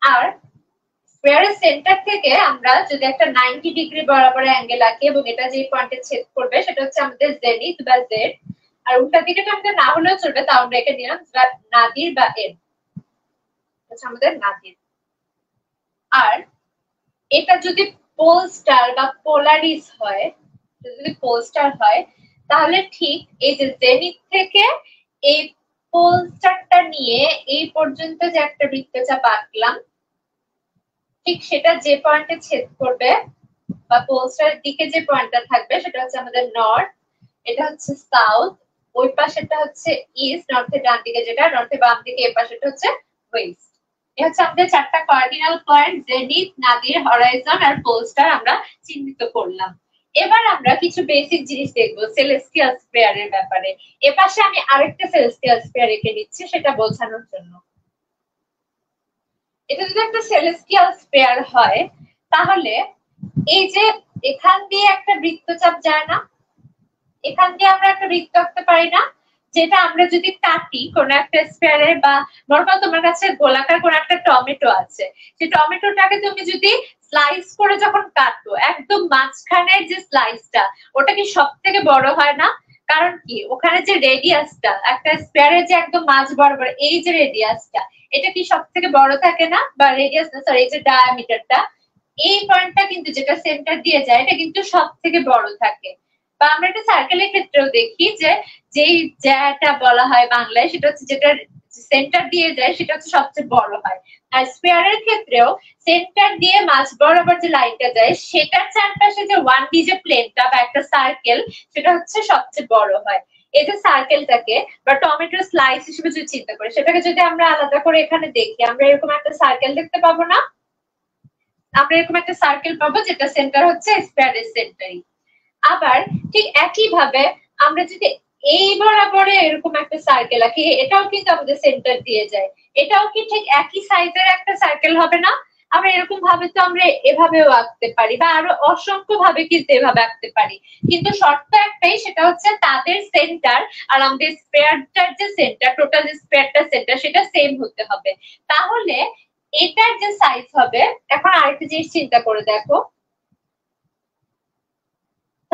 আর স্পেয়ারের সেন্টার থেকে আমরা যদি একটা নাইনটি ডিগ্রি বরাবর অ্যাঙ্গেল আঁকি এবং এটা যে পয়েন্টে ছেদ করবে, সেটা হচ্ছে আমাদের জেনিথ বা জেড আর উল্টা দিকে আমাদের না হলেও চলবে, তাও আমরা একে নিলাম নাদির বা হচ্ছে আমাদের নাদির। আর এটা যদি পোল স্টার বা পোলারিস হয় যদি পোল স্টার হয়, তাহলে ঠিক এই যে জেনিথ থেকে এই পোল স্টারটা নিয়ে এই পর্যন্ত যে একটা বৃত্তচাপ আঁকলাম, ঠিক সেটা যে পয়েন্টে ছেদ করবে বা পোল স্টারের দিকে যে পয়েন্টটা থাকবে, সেটা হচ্ছে আমাদের নর্থ এটা হচ্ছে সাউথ ওই পাশেটা হচ্ছে ইস্ট নর্থের ডান দিকে যেটা নর্থের বাম দিকে এ পাশেটা হচ্ছে ওয়েস্ট এ হচ্ছে আমাদের চারটা cardinal point zenith nadir horizon আর পোলস্টার আমরা চিহ্নিত করলাম। এবার আমরা কিছু বেসিক জিনিস দেখব সেলেস্টিয়াল স্পেয়ার এর ব্যাপারে। এ পাশে আমি আরেকটা সেলেস্টিয়াল স্পেয়ার রেখে নিচ্ছি সেটা বোঝানোর জন্য। এটা যদি একটা সেলেস্টিয়াল স্পেয়ার হয়, তাহলে এই যে এখান দিয়ে একটা বৃত্তচাপ যায় না, এখান দিয়ে আমরা একটা বৃত্ত আঁকতে পারি না যেটা আমরা যদি কাটি, কোন একটা স্পেয়ারে বা নর্মাল তোমার কাছে গোলাকার কোন একটা টমেটো আছে, সেই টমেটোটাকে তুমি যদি স্লাইস করে যখন কাটো একদম মাঝখানের যে স্লাইসটা ওটা কি সব থেকে বড় হয় না? কারণ কি? ওখানে যে রেডিয়াসটা একটা স্পেয়ারের যে একদম মাঝ বরাবর, এই যে রেডিয়াসটা এটা কি সব থেকে বড় থাকে না? বা রেডিয়াস না সরি এই যে ডায়ামিটারটা এই পয়েন্টটা কিন্তু যেটা সেন্টার দিয়ে যায়, এটা কিন্তু সব থেকে বড় থাকে। বা আমরা একটা সার্কেলের ক্ষেত্রেও দেখি যে যেই জ্যাটা বলা হয় বাংলায় সেটা হচ্ছে যেটা সেন্টার দিয়ে যায় সেটা হচ্ছে সবচেয়ে বড় হয়। আর স্পেয়ারের ক্ষেত্রেও সেন্টার দিয়ে মাঝ বরাবর যে লাইনটা যায় সেটার চারপাশে যে ওয়ান ডি যে প্লেনটা বা একটা সার্কেল সেটা হচ্ছে সবচেয়ে বড় হয়। এই যে সার্কেলটাকে বা টমেটো স্লাইস হিসেবে যদি চিন্তা করি সেটাকে যদি আমরা আলাদা করে এখানে দেখি, আমরা এরকম একটা সার্কেল দেখতে পাবো না? আমরা এরকম একটা সার্কেল পাবো যেটা সেন্টার হচ্ছে স্পেয়ারের সেন্টারই আবার ঠিক একই ভাবে আমরা যদি এই বরাবরে এরকম একটা সার্কেল আঁকি, এটাও কিন্তু আমাদের সেন্টার দিয়ে যায়। এটাও কি ঠিক একই সাইজের একটা সার্কেল হবে না? আমরা এরকম ভাবে তো আমরা এভাবেও আঁকতে পারি বা আরও অসংখ্য ভাবে কিন্তু এভাবে আঁকতে পারি। কিন্তু শর্ত একটাই, সেটা হচ্ছে তাদের সেন্টার আর আমাদের স্পেয়ারটার যে সেন্টার টোটাল স্পেয়ারটা সেন্টার সেটা সেম হতে হবে। তাহলে এটার যে সাইজ হবে, এখন আরেকটা জিনিস চিন্তা করে দেখো।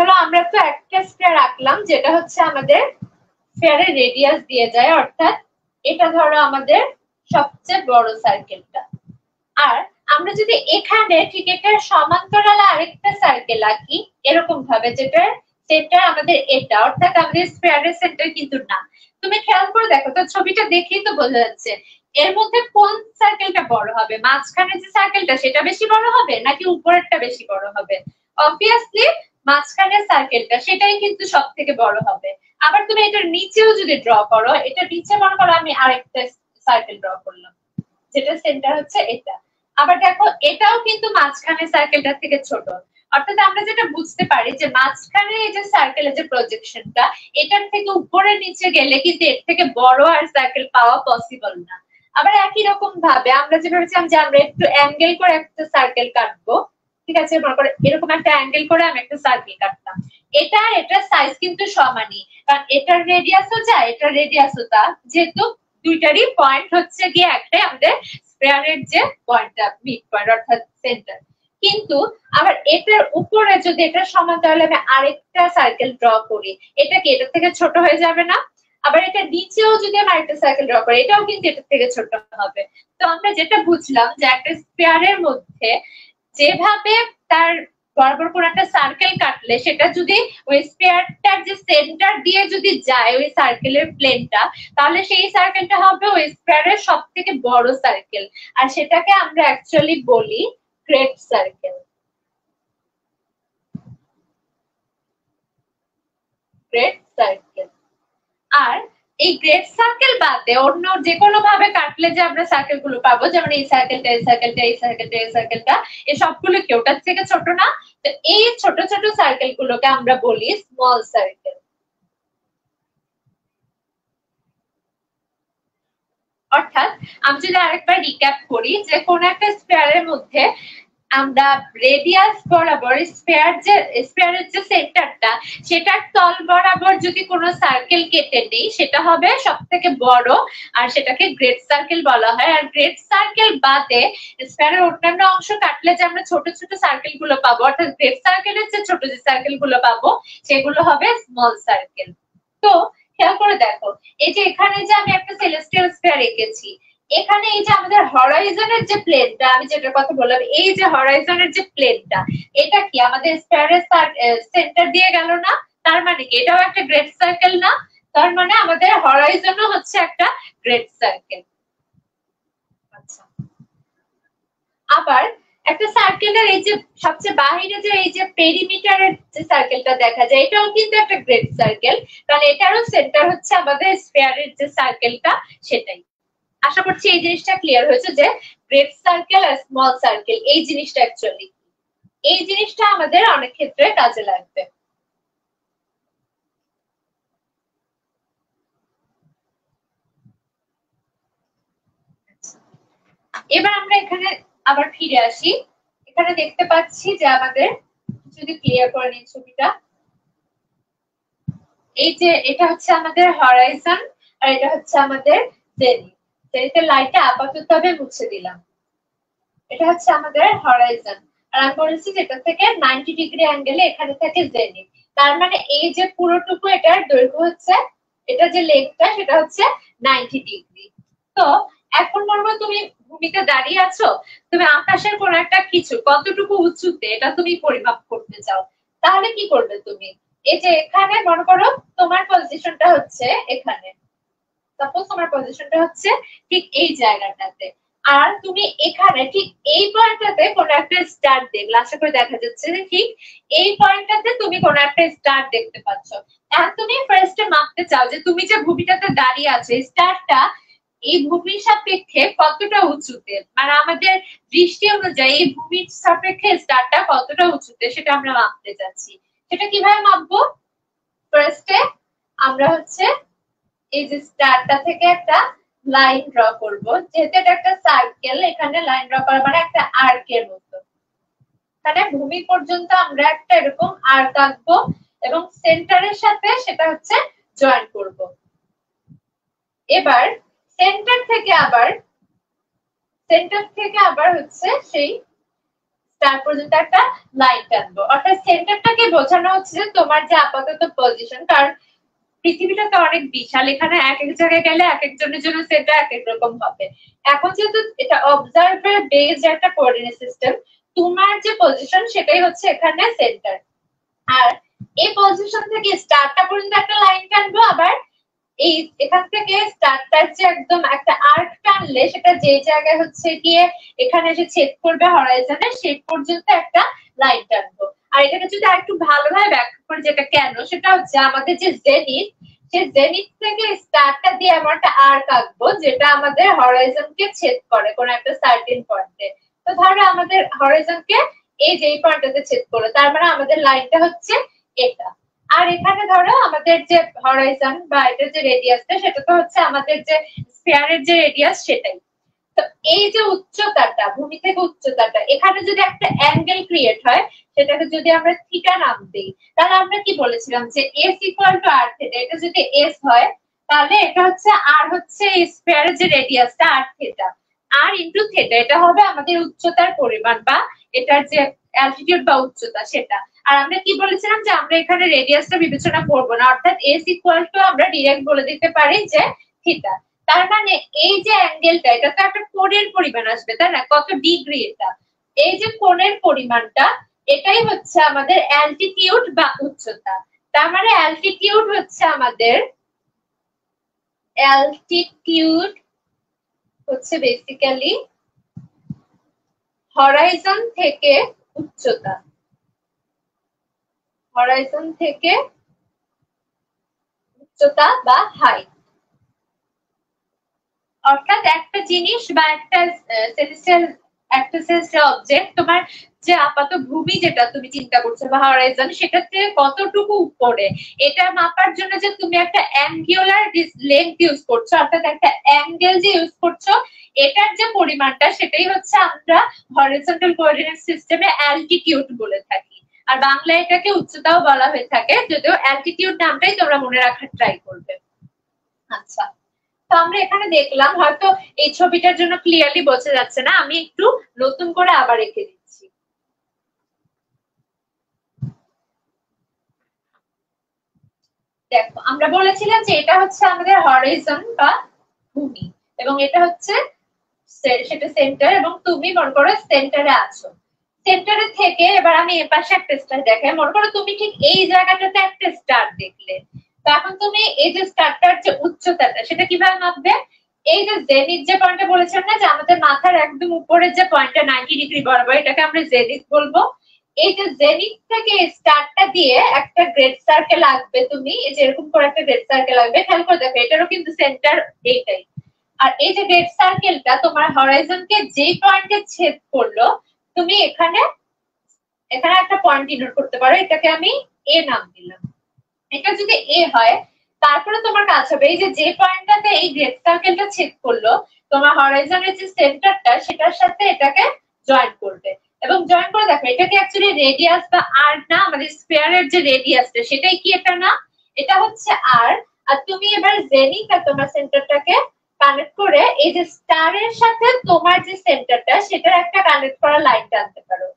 ধরো আমরা তো একটা স্পেয়ার আঁকলাম যেটা হচ্ছে আমাদের স্পেয়ারের রেডিয়াস দিয়ে যায়, অর্থাৎ এটা ধরো আমাদের সবচেয়ে বড় সার্কেলটা আর আমরা যদি এখানে ঠিক এটার সমান্তরালে আরেকটা সার্কেল আঁকি, এরকম ভাবে যেটা সেন্টার আমাদের এটা, অর্থাৎ আমাদের স্পেয়ারের সেন্টার কিন্তু না। তুমি খেয়াল করে দেখো, তো ছবিটা দেখেই তো বোঝা যাচ্ছে, এর মধ্যে কোন সার্কেলটা বড় হবে? মাঝখানে যে সার্কেলটা সেটা বেশি বড় হবে, নাকি উপরেরটা বেশি বড় হবে? অবভিয়াসলি মাঝখানের সার্কেলটা সেটাই কিন্তু সব থেকে বড় হবে। আবার তুমি এটার নিচেও যদি ড্র করো এটা নিচে মনে করো আমি আরেকটা সার্কেল ড্র করলাম যেটা সেন্টার হচ্ছে এটা। আবার দেখো, এটাও কিন্তু মাঝখানের সার্কেলটার থেকে ছোট। অর্থাৎ আমরা যেটা বুঝতে পারি যে মাঝখানে এই যে সার্কেলের যে প্রজেকশনটা এটার থেকে উপরে নিচে গেলে কিন্তু এর থেকে বড় আর সার্কেল পাওয়া পসিবল না। আবার একই রকম ভাবে আমরা যে ভেবেছিলাম যে আমরা একটু অ্যাঙ্গেল করে একটা সার্কেল কাটবো ঠিক আছে, মনে করে এরকম একটা অ্যাঙ্গেল করে আমি একটা সার্কেল কাটতাম। এটা এটার সাইজ কিন্তু সমানই। কারণ এটার রেডিয়াসও যা, এটার রেডিয়াসও তা। যেহেতু দুইটারই পয়েন্ট হচ্ছে গিয়ে একটাই আমাদের স্পেয়ারের যে পয়েন্টটা মিড পয়েন্ট অর্থাৎ সেন্টার কিন্তু আবার এটার উপরে যদি এটা সমান, তাহলে আমি আরেকটা সার্কেল ড্র করি। এটা কি এটার থেকে ছোট হয়ে যাবে না? আবার এটা নিচেও যদি আমি আরেকটা সার্কেল ড্র করি, এটাও কিন্তু এটার থেকে ছোট হবে। তো আমরা যেটা বুঝলাম যে একটা স্পেয়ারের মধ্যে যেভাবে তার বরাবর কোন একটা সার্কেল কাটলে, সেটা যদি ওই স্পেয়ারটার যে সেন্টার দিয়ে যদি যায় ওই সার্কেলের প্লেনটা তাহলে সেই সার্কেলটা হবে ওই স্পেয়ারের সব থেকে বড় সার্কেল আর সেটাকে আমরা অ্যাকচুয়ালি বলি গ্রেট সার্কেল গ্রেট সার্কেল আর এই গ্রেট সার্কেল বাদে অন্য যে কোনো ভাবে কাটলে যে আমরা সার্কেলগুলো পাবো, যেমন এই সার্কেলটা এই সার্কেলটা এই সার্কেলটা এই সার্কেলটা এই সবগুলো কি ওটার থেকে ছোট না? তো এই ছোট ছোট সার্কেল গুলোকে আমরা বলি স্মল সার্কেল অর্থাৎ, আমি যদি আরেকবার রিক্যাপ করি, যে কোন একটা স্পেয়ারের মধ্যে আমরা রেডিয়াস বরাবর স্পেয়ার যে স্পেয়ারের যে সেন্টারটা, সেটার তল বরাবর যদি কোনো সার্কেল কেটে নেই, সেটা হবে সব থেকে বড় আর সেটাকে গ্রেট সার্কেল বলা হয়। আর গ্রেট সার্কেল বাদে স্পেয়ারের অন্যান্য অংশ কাটলে যে আমরা ছোট ছোট সার্কেলগুলো পাবো, অর্থাৎ গ্রেট সার্কেলের যে ছোট যে সার্কেলগুলো পাবো, সেগুলো হবে স্মল সার্কেল তো, খেয়াল করে দেখো, এই যে এখানে যে আমি একটা সেলেস্টিয়াল স্পেয়ার এঁকেছি এখানে এই যে আমাদের হরাইজনের যে প্লেনটা আমি যেটার কথা বললাম, এই যে হরাইজনের যে প্লেনটা এটা কি আমাদের সেন্টার দিয়ে গেল না? তার মানে কি? এটাও একটা গ্রেট সার্কেল না? তার মানে আমাদের হরাইজনও হচ্ছে একটা গ্রেট সার্কেল আচ্ছা। আবার একটা সার্কেলের এই যে সবচেয়ে বাহিরে যে এই যে পেরিমিটারের যে সার্কেলটা দেখা যায়, এটাও কিন্তু একটা গ্রেট সার্কেল কারণ এটারও সেন্টার হচ্ছে আমাদের স্পেয়ারের যে সার্কেলটা সেটাই। আশা করছি এই জিনিসটা ক্লিয়ার হয়েছে যে গ্রেট সার্কেল আর স্মল সার্কেল এই জিনিসটা অ্যাকচুয়ালি এই জিনিসটা আমাদের অনেক ক্ষেত্রে কাজে লাগবে। এবার আমরা এখানে আবার ফিরে আসি। এখানে দেখতে পাচ্ছি যে আমাদের যদি ক্লিয়ার করে নিই ছবিটা। এই যে এটা হচ্ছে আমাদের হরাইজন আর এটা হচ্ছে আমাদের জেনি জেনিতে লাইটটা আপাতত ভাবে মুছে দিলাম। এটা হচ্ছে আমাদের হরাইজন আর আমি বলেছি যেটা থেকে নাইনটি ডিগ্রি অ্যাঙ্গেলে এখানে থাকে জেনি তার মানে এই যে পুরোটুকু এটার দৈর্ঘ্য হচ্ছে, এটা যে লেগটা সেটা হচ্ছে নাইনটি ডিগ্রি তো এখন বলব, তুমি ভূমিতে দাঁড়িয়ে আছো, তুমি আকাশের কোন একটা কিছু, কতটুকু উঁচুতে এটা তুমি পরিমাপ করতে চাও। তাহলে কি করবে তুমি? এই যে এখানে, মনে করো, তোমার পজিশনটা হচ্ছে এখানে। সাপোজ তোমার পজিশনটা হচ্ছে ঠিক এই জায়গাটাতে। আর তুমি এখানে ঠিক এই পয়েন্টটাতে কোন একটা স্টার দেখলে। আশা করে দেখা যাচ্ছে যে ঠিক এই পয়েন্টটাতে তুমি কোন একটা স্টার দেখতে পাচ্ছ। এখন তুমি ফার্স্টে মাপতে চাও যে তুমি যে ভূমিটাতে দাঁড়িয়ে আছো স্টারটা এই ভূমির সাপেক্ষে কতটা উঁচুতে? মানে আমাদের দৃষ্টি অনুযায়ী এই ভূমির সাপেক্ষে স্টারটা কতটা উঁচুতে সেটা আমরা মাপতে চাচ্ছি। সেটা কীভাবে মাপবো? ফার্স্টে আমরা হচ্ছে এই যে স্টারটা থেকে একটা লাইন ড্র করব। যেহেতু এটা একটা সার্কেল এখানে লাইন ড্র করা মানে একটা আর্কের মতো। এখানে ভূমি পর্যন্ত আমরা একটা এরকম আর্ক আঁকবো এবং সেন্টারের সাথে সেটা হচ্ছে জয়েন করব। এবার সেন্টার থেকে আবার সেন্টার থেকে আবার হচ্ছে সেই স্টার পর্যন্ত একটা লাইন টানবো। অর্থাৎ সেন্টারটাকে বোঝানো হচ্ছে যে তোমার যে আপাতত পজিশন কারণ পৃথিবীটা তো অনেক বিশাল, এখানে এক এক জায়গায় গেলে এক একজনের জন্য সেটা এক এক রকম হবে। এখন যেহেতু এটা অবজার্ভার বেসড একটা কোঅর্ডিনেট সিস্টেম তোমার যে পজিশন সেটাই হচ্ছে এখানে সেন্টার আর এই পজিশন থেকে স্টারটা পর্যন্ত একটা লাইন টানবো, আবার এই এখান থেকে স্টারটার যে একদম একটা আর্ক টানলে সেটা যে জায়গায় হচ্ছে গিয়ে এখানে এসে ছেদ করবে হরাইজনে সেই পর্যন্ত একটা লাইন টানবো। আর এটাকে যদি আরেকটু ভালোভাবে ব্যাখ্যা করে যেটা কেন, সেটা হচ্ছে আমাদের যে জেনিথ সে জেনিথ থেকে স্টারটা দিয়ে আমরা একটা আর্ক আঁকবো যেটা আমাদের হরাইজনকে ছেদ করে কোন একটা সার্টিন পয়েন্টে তো ধরো আমাদের হরাইজনকে এই যে পয়েন্টটাতে ছেদ করল, তার মানে আমাদের লাইনটা হচ্ছে এটা। আর এখানে ধরো আমাদের যে হরাইজন বা এটার যে রেডিয়াসটা সেটা তো হচ্ছে আমাদের যে স্পেয়ারের যে রেডিয়াস সেটাই। তো এই যে উচ্চতাটা, ভূমি থেকে উচ্চতাটা, এখানে যদি একটা অ্যাঙ্গেল ক্রিয়েট হয়, সেটাকে যদি আমরা থিটা নাম দিই, তাহলে আমরা কি বলেছিলাম যে S equal to R theta এটা যদি এস হয়, তাহলে এটা হচ্ছে আর হচ্ছে স্পেয়ারের যে রেডিয়াসটা আর থিটা আর ইন্টু থিটা এটা হবে আমাদের উচ্চতার পরিমাণ বা এটার যে অ্যালটিটিউড বা উচ্চতা সেটা। আর আমরা কি বলেছিলাম যে আমরা এখানে রেডিয়াসটা বিবেচনা করব না, অর্থাৎ এস ইকুয়াল টু আমরা ডিরেক্ট বলে দিতে পারি যে থিটা তার মানে এই যে অ্যাঙ্গেলটা এটা তো একটা কোণের পরিমাণ আসবে, তাই না? কত ডিগ্রি এটা? এই যে কোণের পরিমাণটা, এটাই হচ্ছে আমাদের অ্যালটিটিউড বা উচ্চতা। তার মানে অ্যালটিটিউড হচ্ছে আমাদের অ্যালটিটিউড হচ্ছে বেসিক্যালি হরাইজন থেকে উচ্চতা। হরাইজন থেকে উচ্চতা বা হাইট অর্থাৎ একটা জিনিস বা একটা সেলেস্টিয়াল একটা সেলেস্টিয়াল অবজেক্ট তোমার যে আপাত ভূমি যেটা তুমি চিন্তা করছ বা হরাইজন সেটাতে কতটুকু উপরে? এটা মাপার জন্য যে তুমি একটা অ্যাঙ্গুলার লেন্থ ইউজ করছ, অর্থাৎ একটা অ্যাঙ্গেল যে ইউজ করছ, এটার যে পরিমাণটা, সেটাই হচ্ছে আমরা হরিজন্টাল কোঅর্ডিনেট সিস্টেমে অ্যালটিটিউড বলে থাকি। আর বাংলায় এটাকে উচ্চতাও বলা হয়ে থাকে, যদিও অ্যালটিটিউড নামটাই তোমরা মনে রাখার ট্রাই করবে। আচ্ছা। তো আমরা এখানে দেখলাম, হয়তো এই ছবিটার জন্য ক্লিয়ারলি বোঝা যাচ্ছে না, আমি একটু নতুন করে আবার রেখে দিচ্ছি দেখো, আমরা বলেছিলাম যে এটা হচ্ছে আমাদের হরাইজন বা ভূমি, এবং এটা হচ্ছে সেটা সেন্টার এবং তুমি মনে করো সেন্টারে আছো। সেন্টারে থেকে এবার আমি এ পাশে একটা স্টার দেখাই। মনে করো তুমি ঠিক এই জায়গাটাতে একটা স্টার দেখলে। তো এখন তুমি এই যে স্টারটার যে উচ্চতাটা, সেটা কীভাবে মাপবে? এই যে জেনিথ যে পয়েন্টটা বলেছেন না যে আমাদের মাথার একদম উপরের যে পয়েন্টটা নাইনটি ডিগ্রি বরাবর, এটাকে আমরা জেনিথ বলব। এই যে জেনিথ থেকে স্টারটা দিয়ে একটা গ্রেড সার্কেল আঁকবে তুমি, এই যে এরকম করে একটা গ্রেড সার্কেল আঁকবে। খেয়াল করে দেখো, এটারও কিন্তু সেন্টার এইটাই। আর এই যে গ্রেড সার্কেলটা তোমার হরাইজনকে যে পয়েন্টে ছেদ করল, তুমি এখানে এখানে একটা পয়েন্ট ডিনোট করতে পারো। এটাকে আমি এ নাম দিলাম। এটা যদি এ হয়, তারপরে তোমার কাজ হবে এই যে যে পয়েন্টটাতে এই গ্রেড সার্কেলটা ছেদ করল, তোমার হরাইজনের যে সেন্টারটা সেটার সাথে এটাকে জয়েন করবে। এবং জয়েন করে দেখো এটাকে অ্যাকচুয়ালি রেডিয়াস বা আর না? আমাদের স্কোয়ারের যে রেডিয়াসটা সেটাই কি এটা না? এটা হচ্ছে আর আর তুমি এবার জেনিক আর তোমার সেন্টারটাকে কানেক্ট করে এই যে স্টারের সাথে তোমার যে সেন্টারটা সেটার একটা কানেক্ট করা লাইন টানতে পারো।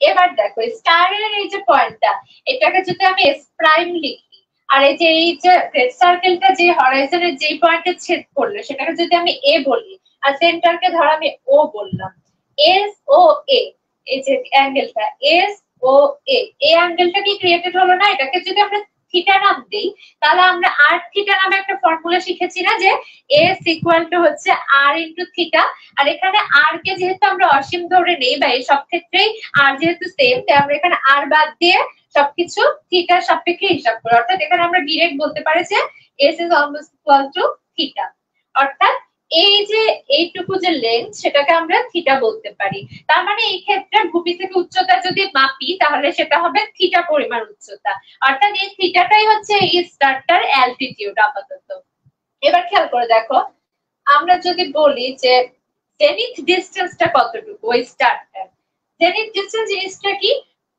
এবার দেখো স্টারের এই যে পয়েন্টটা এটাকে যদি আমি এস প্রাইম লিখি আর এই যে এই যে রেড সার্কেলটা যে হরাইজনের যে পয়েন্টে ছেদ করল, সেটাকে যদি আমি এ বলি, আর সেন্টারকে ধর আমি ও বললাম এস ও এ এই যে অ্যাঙ্গেলটা এস ও এ এই অ্যাঙ্গেলটা কি ক্রিয়েটেড হলো না? এটাকে যদি আমরা থিটা নাম দিই, তাহলে আমরা আর থিটা নামে একটা ফর্মুলা শিখেছি না যে এস ইকুয়াল টু হচ্ছে আর ইন্টু থিটা আর এখানে আর কে যেহেতু আমরা অসীম ধরে নেই বা এই সব ক্ষেত্রেই আর যেহেতু সেম তাই আমরা এখানে আর বাদ দিয়ে সবকিছু থিটার সাপেক্ষে হিসাব করি। অর্থাৎ এখানে আমরা ডিরেক্ট বলতে পারি যে S is almost equal to theta অর্থাৎ এই যে এইটুকু যে লেন্থ সেটাকে আমরা থিটা বলতে পারি। তার মানে এই ক্ষেত্রে ভূমি থেকে উচ্চতা যদি মাপি, তাহলে সেটা হবে থিটা পরিমাণ উচ্চতা। অর্থাৎ এই থিটাটাই হচ্ছে এই স্টারটার অ্যালটিটিউড আপাতত। এবার খেয়াল করে দেখো, আমরা যদি বলি যে জেনিথ ডিস্টেন্সটা কতটুকু ওই স্টারটার? জেনিথ ডিস্টেন্স জিনিসটা কি?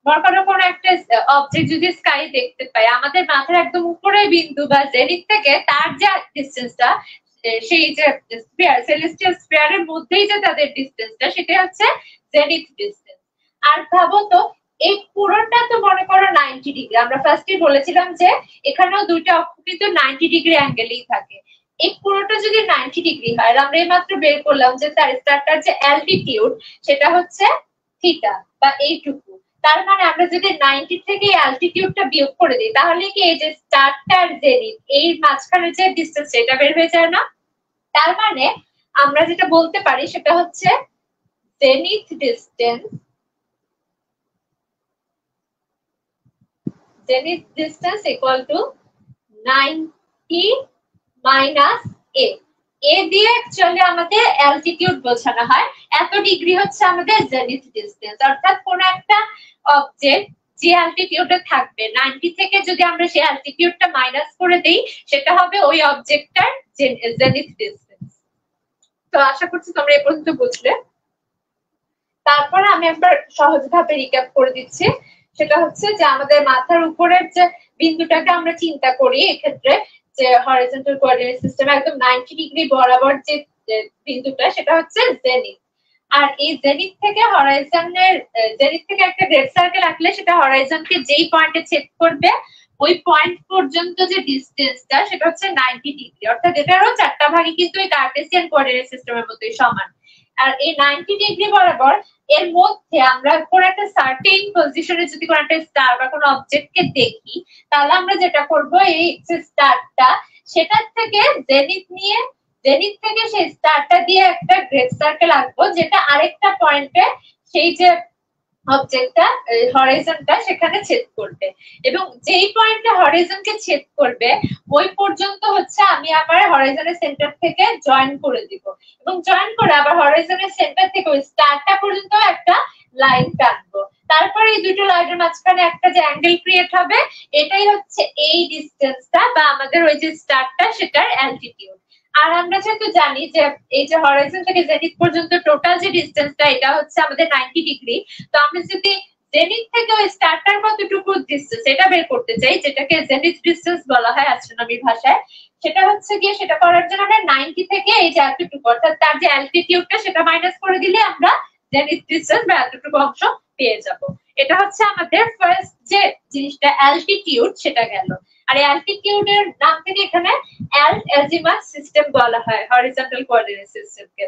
মনে করো কোনো একটা অবজেক্ট যদি স্কাই দেখতে পাই, আমাদের মাথার একদম উপরে বিন্দু বা জেনিথ থেকে তার যে ডিস্টেন্সটা সেই যে স্পেয়ার সেলেস্টিয়াল স্পেয়ারের মধ্যেই যে তাদের ডিস্টেন্সটা সেটা হচ্ছে জেনিথ ডিস্টেন্স আর ভাবো তো, এই পুরোটা তো মনে করো নাইনটি ডিগ্রি আমরা ফার্স্টে বলেছিলাম যে এখানেও দুইটা অক্ষ কিন্তু নাইনটি ডিগ্রি অ্যাঙ্গেলেই থাকে। এই পুরোটা যদি নাইনটি ডিগ্রি হয় আমরা এইমাত্র বের করলাম যে তার স্টারটার যে অ্যালটিটিউড সেটা হচ্ছে থিটা বা এইটুকু। তার মানে আমরা যদি নাইনটি থেকে অ্যালটিটিউডটা বিয়োগ করে দিই, তাহলে কি এই যে স্টারটার জেনিথ, এই মাঝখানে যে ডিস্টেন্স সেটা বের হয়ে যায় না? তার মানে আমরা যেটা বলতে পারি সেটা হচ্ছে zenith distance zenith distance equal to ninety minus A A দিয়ে অ্যাকচুয়ালি আমাদের অ্যালটিটিউড বোঝানো হয়। এত ডিগ্রি হচ্ছে আমাদের জেনিথ ডিস্টেন্স অর্থাৎ কোন একটা অবজেক্ট যে অ্যালটিটিউডে থাকবে নাইনটি থেকে যদি আমরা সেই অ্যালটিটিউডটা মাইনাস করে দেই, সেটা হবে ওই অবজেক্টটার জেনিথ ডিস্টেন্স তো আশা করছি তোমরা এ পর্যন্ত বুঝলে। তারপর আমি একবার সহজভাবে রিক্যাপ করে দিচ্ছি। সেটা হচ্ছে যে আমাদের মাথার উপরের যে বিন্দুটাকে আমরা চিন্তা করি, এক্ষেত্রে যে হরিজন্টাল কোঅর্ডিনেট সিস্টেম একদম 90 ডিগ্রি বরাবর যে বিন্দুটা, সেটা হচ্ছে জেনিথ আর এই জেনিথ থেকে হরাইজনের জেনিথ থেকে একটা গ্রেড সার্কেল আঁকলে সেটা হরাইজনকে যেই পয়েন্টে ছেদ করবে, ওই পয়েন্ট পর্যন্ত যে ডিস্টেন্সটা সেটা হচ্ছে 90 ডিগ্রি অর্থাৎ এটারও চারটা ভাগে কিন্তু এই কার্টেসিয়ান কোঅর্ডিনেট সিস্টেমের মতোই সমান। আর এই 90 ডিগ্রি বরাবর, এর মধ্যে আমরা কোন একটা সার্টেন পজিশনে যদি কোন একটা স্টার বা কোন অবজেক্টকে দেখি, তাহলে আমরা যেটা করব, এই যে স্টারটা সেটার থেকে জেনিথ নিয়ে জেনিথ থেকে সেই স্টারটা দিয়ে একটা গ্রেড সার্কেল আঁকবো, যেটা আরেকটা পয়েন্টে সেই যে অবজেক্টটা হরাইজনটা সেখানে ছেদ করবে। এবং যেই পয়েন্টে হরাইজনকে ছেদ করবে, ওই পর্যন্ত হচ্ছে আমি আমার হরাইজনের সেন্টার থেকে জয়েন করে দিব। এবং জয়েন করে আবার হরাইজনের সেন্টার থেকে ওই স্টারটা পর্যন্ত একটা লাইন টানবো। তারপরে এই দুটো লাইনের মাঝখানে একটা যে অ্যাঙ্গেল ক্রিয়েট হবে, এটাই হচ্ছে এই ডিস্টেন্সটা বা আমাদের ওই যে স্টারটা সেটার অ্যালটিটিউড আর আমরা যেহেতু জানি যে এই যে হরাইজন থেকে জেনিথ পর্যন্ত টোটাল যে ডিস্টেন্সটা এটা হচ্ছে আমাদের নাইনটি ডিগ্রি তো আমরা যদি জেনিথ থেকে ওই স্টারটার কতটুকু ডিস্টেন্স এটা বের করতে চাই, যেটাকে জেনিথ ডিস্টেন্স বলা হয় অ্যাস্ট্রোনমির ভাষায়, সেটা হচ্ছে গিয়ে সেটা করার জন্য আমরা নাইনটি থেকে এই যে এতটুকু, অর্থাৎ তার যে অ্যালটিটিউডটা সেটা মাইনাস করে দিলে আমরা জেনিথ ডিস্টেন্স বা এতটুকু অংশ পেয়ে যাব। এটা হচ্ছে আমাদের ফার্স্ট যে জিনিসটা অ্যালটিটিউড সেটা গেল। আর অ্যালটিটিউডের নাম থেকে এখানে অ্যাল্ট অ্যাজিমাস সিস্টেম বলা হয় হরিজন্টাল কোঅর্ডিনেট সিস্টেমকে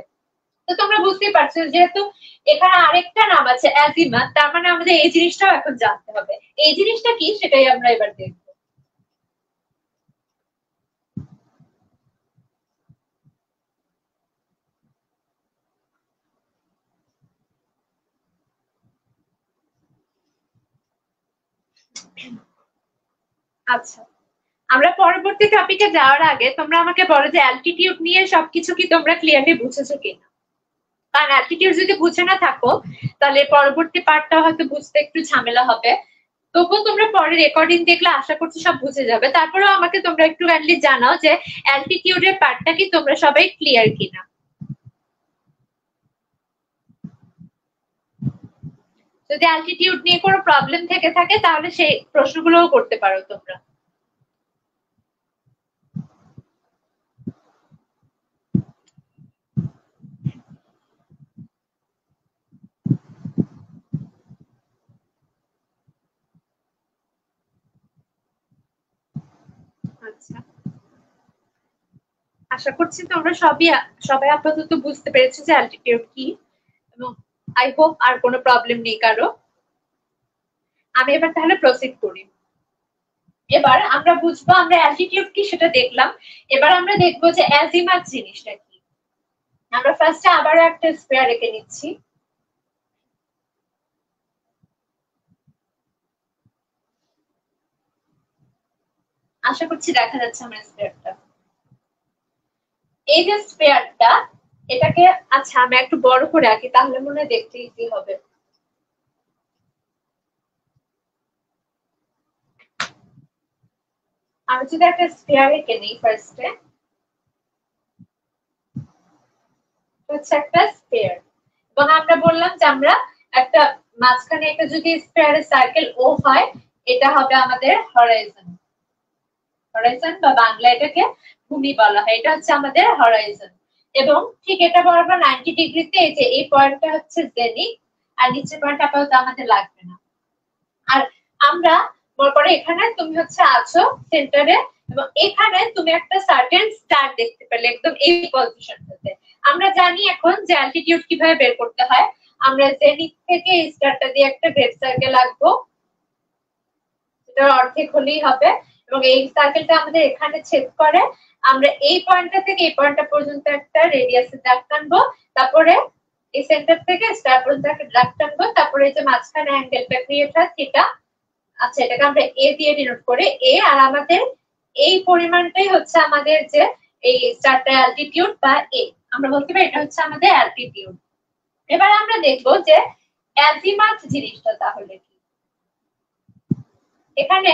তো তোমরা বুঝতেই পারছ, যেহেতু এখানে আরেকটা নাম আছে অ্যাজিমাত তার মানে আমাদের এই জিনিসটাও এখন জানতে হবে। এই জিনিসটা কি, সেটাই আমরা এবার দেখব। আচ্ছা। আমরা পরবর্তী টপিকে যাওয়ার আগে তোমরা আমাকে বলো যে অ্যালটিটিউড নিয়ে সবকিছু কি তোমরা ক্লিয়ারলি বুঝেছ কিনা? কারণ অ্যালটিটিউড যদি বুঝে না থাকো, তাহলে পরবর্তী পার্টটা হয়তো বুঝতে একটু ঝামেলা হবে। তবুও তোমরা পরে রেকর্ডিং দেখলে আশা করছি সব বুঝে যাবে। তারপরেও আমাকে তোমরা একটু কাইন্ডলি জানাও যে অ্যালটিটিউডের পার্টটা কি তোমরা সবাই ক্লিয়ার কিনা। যদি অ্যালটিটিউড নিয়ে কোনো প্রবলেম থেকে থাকে, তাহলে সেই প্রশ্নগুলোও করতে পারো তোমরা। আচ্ছা। আশা করছি তোমরা সবই সবাই আপাতত বুঝতে পেরেছ যে অ্যালটিটিউড কি এবং আই হোপ আর কোনো প্রবলেম নেই কারও। আমি এবার তাহলে প্রসিড করি। এবার আমরা বুঝব, আমরা অ্যালটিটিউড কি সেটা দেখলাম। এবার আমরা দেখব যে অ্যাজিমাত জিনিসটা কি। আমরা ফার্স্টে আবারও একটা স্পেয়ার রেখে নিচ্ছি। আশা করছি দেখা যাচ্ছে আমার স্পেয়ারটা এই যে স্পেয়ারটা এটাকে আচ্ছা আমি একটু বড় করে আঁকি, তাহলে মনে হয় দেখতে ইজি হবে। আমি যদি একটা স্পেয়ার এঁকে নিই ফার্স্টে হচ্ছে একটা স্পেয়ার এবং আমরা বললাম যে আমরা একটা, মাঝখানে একটা যদি স্পেয়ারের সার্কেল ও হয়, এটা হবে আমাদের হরাইজন হরাইজন বা বাংলা এটাকে ভূমি বলা হয়, এটা হচ্ছে আমাদের হরাইজন এবং ঠিক এটা বরাবর নাইনটি ডিগ্রিতে এই যে এই পয়েন্টটা হচ্ছে জেনিক আর নিচের পয়েন্ট আপাতত আমাদের লাগবে না। আর আমরা পরে এখানে তুমি হচ্ছে আছো সেন্টারে এবং এখানে তুমি একটা সার্টেন স্টার দেখতে পেলে একদম এই পজিশনটাতে আমরা জানি এখন যে অ্যালটিটিউড কীভাবে বের করতে হয়। আমরা জেনিক থেকে স্টারটা দিয়ে একটা গ্রেড সার্কেল আঁকবো সেটার অর্ধেক হলেই হবে। এবং এই সার্কেলটা আমাদের এখানে ছেদ করে, আমরা এই পয়েন্টটা থেকে এই পয়েন্টটা পর্যন্ত একটা রেডিয়াসের দাগ টানবো, তারপরে এই সেন্টার থেকে স্টার পর্যন্ত একটা দাগ টানবো, তারপরে যে মাঝখানে অ্যাঙ্গেলটা ক্রিয়েট হয় সেটা আচ্ছা এটাকে আমরা এ দিয়ে ডিনোট করে এ আর আমাদের এই পরিমাণটাই হচ্ছে আমাদের যে এই স্টারটা অ্যালটিটিউড বা এ আমরা বলতে পারি এটা হচ্ছে আমাদের অ্যালটিটিউড এবার আমরা দেখব যে অ্যাজিমাথ জিনিসটা তাহলে কি। এখানে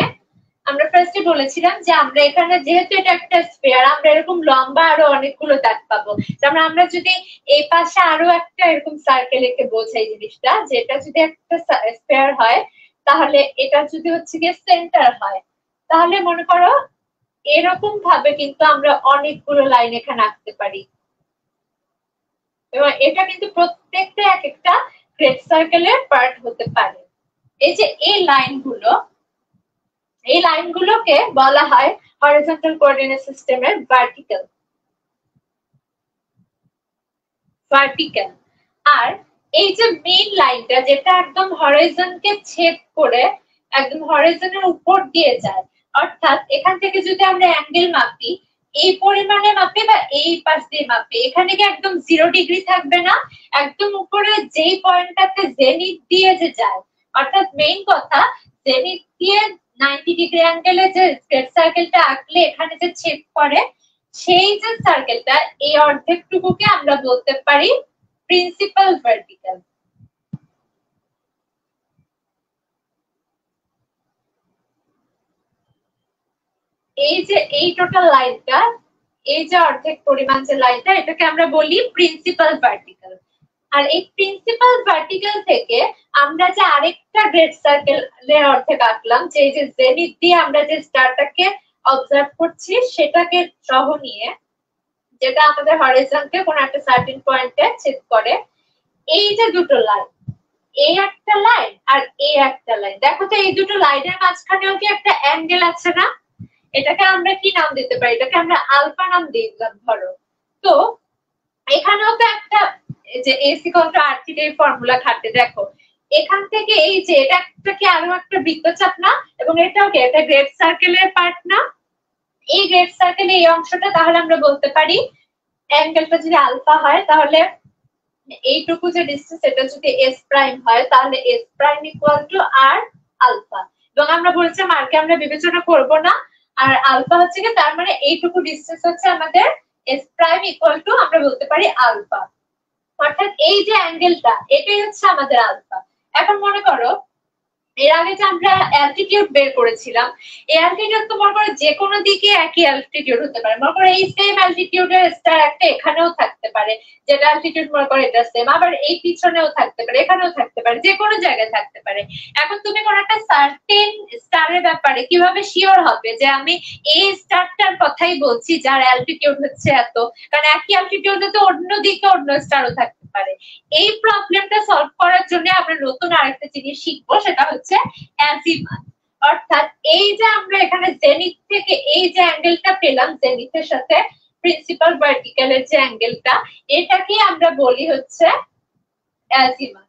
আমরা ফার্স্টে বলেছিলাম যে আমরা এখানে, যেহেতু এটা একটা স্পেয়ার আমরা এরকম লম্বা আরও অনেকগুলো দাগ পাবো। যেমন আমরা যদি এই পাশে আরও একটা এরকম সার্কেল এঁকে বোঝাই জিনিসটা, যে এটা যদি একটা স্পেয়ার হয়, তাহলে এটা যদি হচ্ছে গিয়ে সেন্টার হয়। তাহলে মনে করো, এরকম ভাবে কিন্তু আমরা অনেকগুলো লাইন এখানে আঁকতে পারি। এবং এটা কিন্তু প্রত্যেকটা এক একটা গ্রেড সার্কেলের পার্ট হতে পারে। এই যে এই লাইনগুলো এই লাইনগুলোকে বলা হয় হরিজন্টাল কোঅর্ডিনেট সিস্টেমের ভার্টিক্যাল ভার্টিক্যাল আর এই যে মেইন লাইনটা যেটা একদম হরাইজনকে ছেদ করে একদম হরাইজনের উপর দিয়ে যায়, অর্থাৎ এখান থেকে যদি আমরা অ্যাঙ্গেল মাপি, এই পরিমাণে মাপি বা এই পাশ দিয়ে মাপি, এখানে কি একদম জিরো ডিগ্রি থাকবে না? একদম উপরে যেই পয়েন্টটাতে জেনিথ দিয়ে যে যায়, অর্থাৎ মেইন কথা জেনিথ দিয়ে নাইনটি ডিগ্রি অ্যাঙ্গেলে যে স্ট্রেট সার্কেলটা আঁকলে এখানে যে ছেদ করে সেই যে সার্কেলটা এই অর্ধেকটুকুকে আমরা বলতে পারি প্রিন্সিপাল ভার্টিক্যাল এই যে, এই টোটাল লাইনটা এই যে অর্ধেক পরিমাণ যে লাইনটা এটাকে আমরা বলি প্রিন্সিপাল ভার্টিক্যাল আর এই প্রিন্সিপাল ভার্টিক্যাল থেকে আমরা যে আরেকটা গ্রেড সার্কেলের অর্ধেক আঁকলাম, যে এই যে জেনিথ দিয়ে আমরা যে স্টারটাকে অবজার্ভ করছি, সেটাকে সহ নিয়ে, যেটা আমাদের হরিজনকে কোন একটা সার্টেন পয়েন্টে ছেদ করে, এই যে দুটো লাইন এই একটা লাইন আর এই একটা লাইন দেখো তো এই দুটো লাইনের মাঝখানেও কি একটা অ্যাঙ্গেল আছে না? এটাকে আমরা কি নাম দিতে পারি? এটাকে আমরা আলফা নাম দিলাম, ধরো। তো এখানেও তো একটা যে এসি কন্ট্রো আর এই ফর্মুলা খাটে, দেখো। এখান থেকে এই যে, এটা একটা কি আরও একটা বৃত্তচাপ না? এবং এটাও কি, এটা গ্রেড সার্কেলের পার্ট না? এই গ্রেড সার্কেল এই অংশটা তাহলে আমরা বলতে পারি অ্যাঙ্গেলটা যদি আলফা হয়, তাহলে এইটুকু যে ডিস্টেন্স এটা যদি এস প্রাইম হয়, তাহলে S prime equal to R alpha এবং আমরা বলছিলাম আরকে আমরা বিবেচনা করব না। আর আলফা হচ্ছে কি, তার মানে এইটুকু ডিস্টেন্স হচ্ছে আমাদের এস প্রাইম ইকুয়াল টু আমরা বলতে পারি আলফা অর্থাৎ এই যে অ্যাঙ্গেলটা এটাই হচ্ছে আমাদের আলফা এখন মনে করো এর আগে যে আমরা অ্যালটিটিউড বের করেছিলাম, এই অ্যালটিটিউড তো মনে করো যে কোনো দিকে একই অ্যালটিটিউড হতে পারে। মনে করো এই সেম অ্যালটিটিউডের স্টার একটা এখানেও থাকতে পারে, যেটা অ্যালটিটিউড মনে করো এটা সেম আবার এই পিছনেও থাকতে পারে, এখানেও থাকতে পারে, যে কোনো জায়গায় থাকতে পারে। এখন তুমি কোনো একটা সার্টেন স্টারের ব্যাপারে কীভাবে শিওর হবে যে আমি এই স্টারটার কথাই বলছি, যার অ্যালটিটিউড হচ্ছে এত? কারণ একই অ্যালটিটিউডে তো অন্য দিকে অন্য স্টারও থাকতে পারে। এই প্রবলেমটা সলভ করার জন্য আমরা নতুন আরেকটা জিনিস শিখব, সেটা হচ্ছে অ্যাজিমাথ অর্থাৎ এই যে আমরা এখানে জেনিথ থেকে এই যে অ্যাঙ্গেলটা পেলাম জেনিথের সাথে প্রিন্সিপাল ভার্টিক্যালের যে অ্যাঙ্গেলটা এটাকে আমরা বলি হচ্ছে অ্যাজিমাথ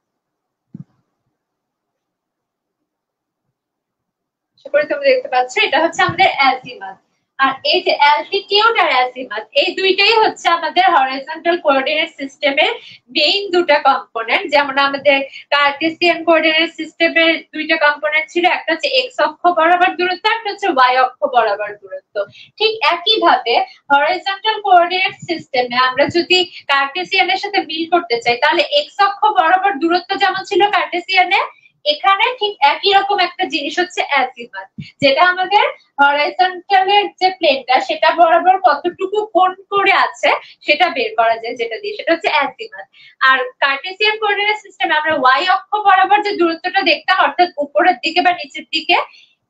তোমরা দেখতে পাচ্ছ, এটা হচ্ছে আমাদের অ্যাজিমাথ আর এই যে অ্যালটিটিউড আর অ্যাজিমাথ এই দুইটাই হচ্ছে আমাদের হরাইজন্টাল কোঅর্ডিনেট সিস্টেমের মেইন দুটা কম্পোনেন্ট যেমন আমাদের কার্টেসিয়ান কোঅর্ডিনেট সিস্টেমের দুইটা কম্পোনেন্ট ছিল, একটা হচ্ছে এক্স অক্ষ বরাবর দূরত্ব, একটা হচ্ছে ওয়াই অক্ষ বরাবর দূরত্ব। ঠিক একই ভাবে হরাইজন্টাল কোঅর্ডিনেট সিস্টেমে আমরা যদি কার্টেসিয়ানের সাথে মিল করতে চাই, তাহলে এক্স অক্ষ বরাবর দূরত্ব যেমন ছিল কার্টেসিয়ানে এখানে ঠিক একই রকম একটা জিনিস হচ্ছে অ্যাজিমাথ যেটা আমাদের হরাইজন্টালের যে প্লেনটা সেটা বরাবর কতটুকু কোণ করে আছে, সেটা বের করা যায় যেটা দিয়ে, সেটা হচ্ছে অ্যাজিমাথ আর কার্টেসিয়ান কোঅর্ডিনেট সিস্টেমে আমরা ওয়াই অক্ষ বরাবর যে দূরত্বটা দেখতাম, অর্থাৎ উপরের দিকে বা নিচের দিকে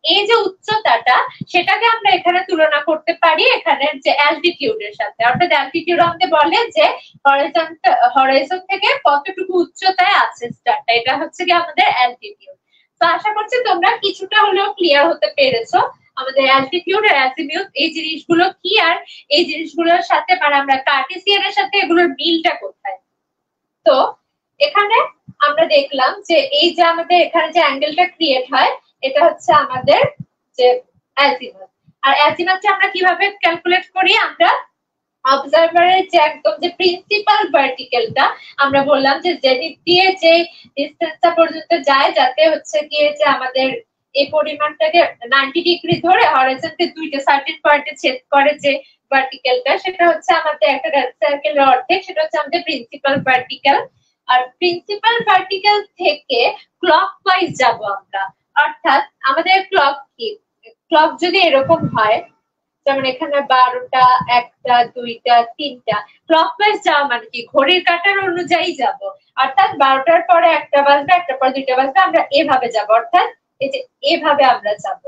এই যে উচ্চতাটা, সেটাকে আমরা এখানে তুলনা করতে পারি এখানে যে অ্যালটিটিউডের সাথে। অর্থাৎ অ্যালটিটিউড আমাদের বলে যে হরাইজন থেকে কতটুকু উচ্চতায় আছে স্টারটা এটা হচ্ছে কি আমাদের অ্যালটিটিউড তো আশা করছি তোমরা কিছুটা হলেও ক্লিয়ার হতে পেরেছ আমাদের অ্যালটিটিউড আর অ্যাজিমিউট এই জিনিসগুলো কি আর এই জিনিসগুলোর সাথে মানে আমরা কার্টেসিয়ানের সাথে এগুলোর মিলটা কোথায়? তো এখানে আমরা দেখলাম যে এই যে আমাদের এখানে যে অ্যাঙ্গেলটা ক্রিয়েট হয় এটা হচ্ছে আমাদের যে অ্যাজিমাথ আর অ্যাজিমাথটা আমরা কীভাবে ক্যালকুলেট করি? আমরা অবজারভারের যে একদম যে প্রিন্সিপাল ভার্টিক্যালটা আমরা বললাম যে জেনিথ দিয়ে যে ডিস্টেন্সটা পর্যন্ত যায়, যাতে হচ্ছে গিয়ে যে আমাদের এই পরিমাণটাকে নাইনটি ডিগ্রি ধরে হরাইজনকে দুইটা সার্টেন পয়েন্টে ছেদ করে যে ভার্টিক্যালটা সেটা হচ্ছে আমাদের একটা সার্কেলের অর্ধেক, সেটা হচ্ছে আমাদের প্রিন্সিপাল ভার্টিক্যাল আর প্রিন্সিপাল ভার্টিক্যাল থেকে ক্লক ওয়াইজ যাব আমরা। অর্থাৎ আমাদের ক্লক কি? ক্লক যদি এরকম হয়, যেমন এখানে বারোটা, একটা, দুইটা, তিনটা ক্লক ওয়াইজ যাওয়া মানে কি? ঘড়ির কাটার অনুযায়ী যাব। অর্থাৎ বারোটার পরে একটা বাজবে একটা পরে দুইটা বাজবে, আমরা এভাবে যাব। অর্থাৎ এই যে এভাবে আমরা যাব।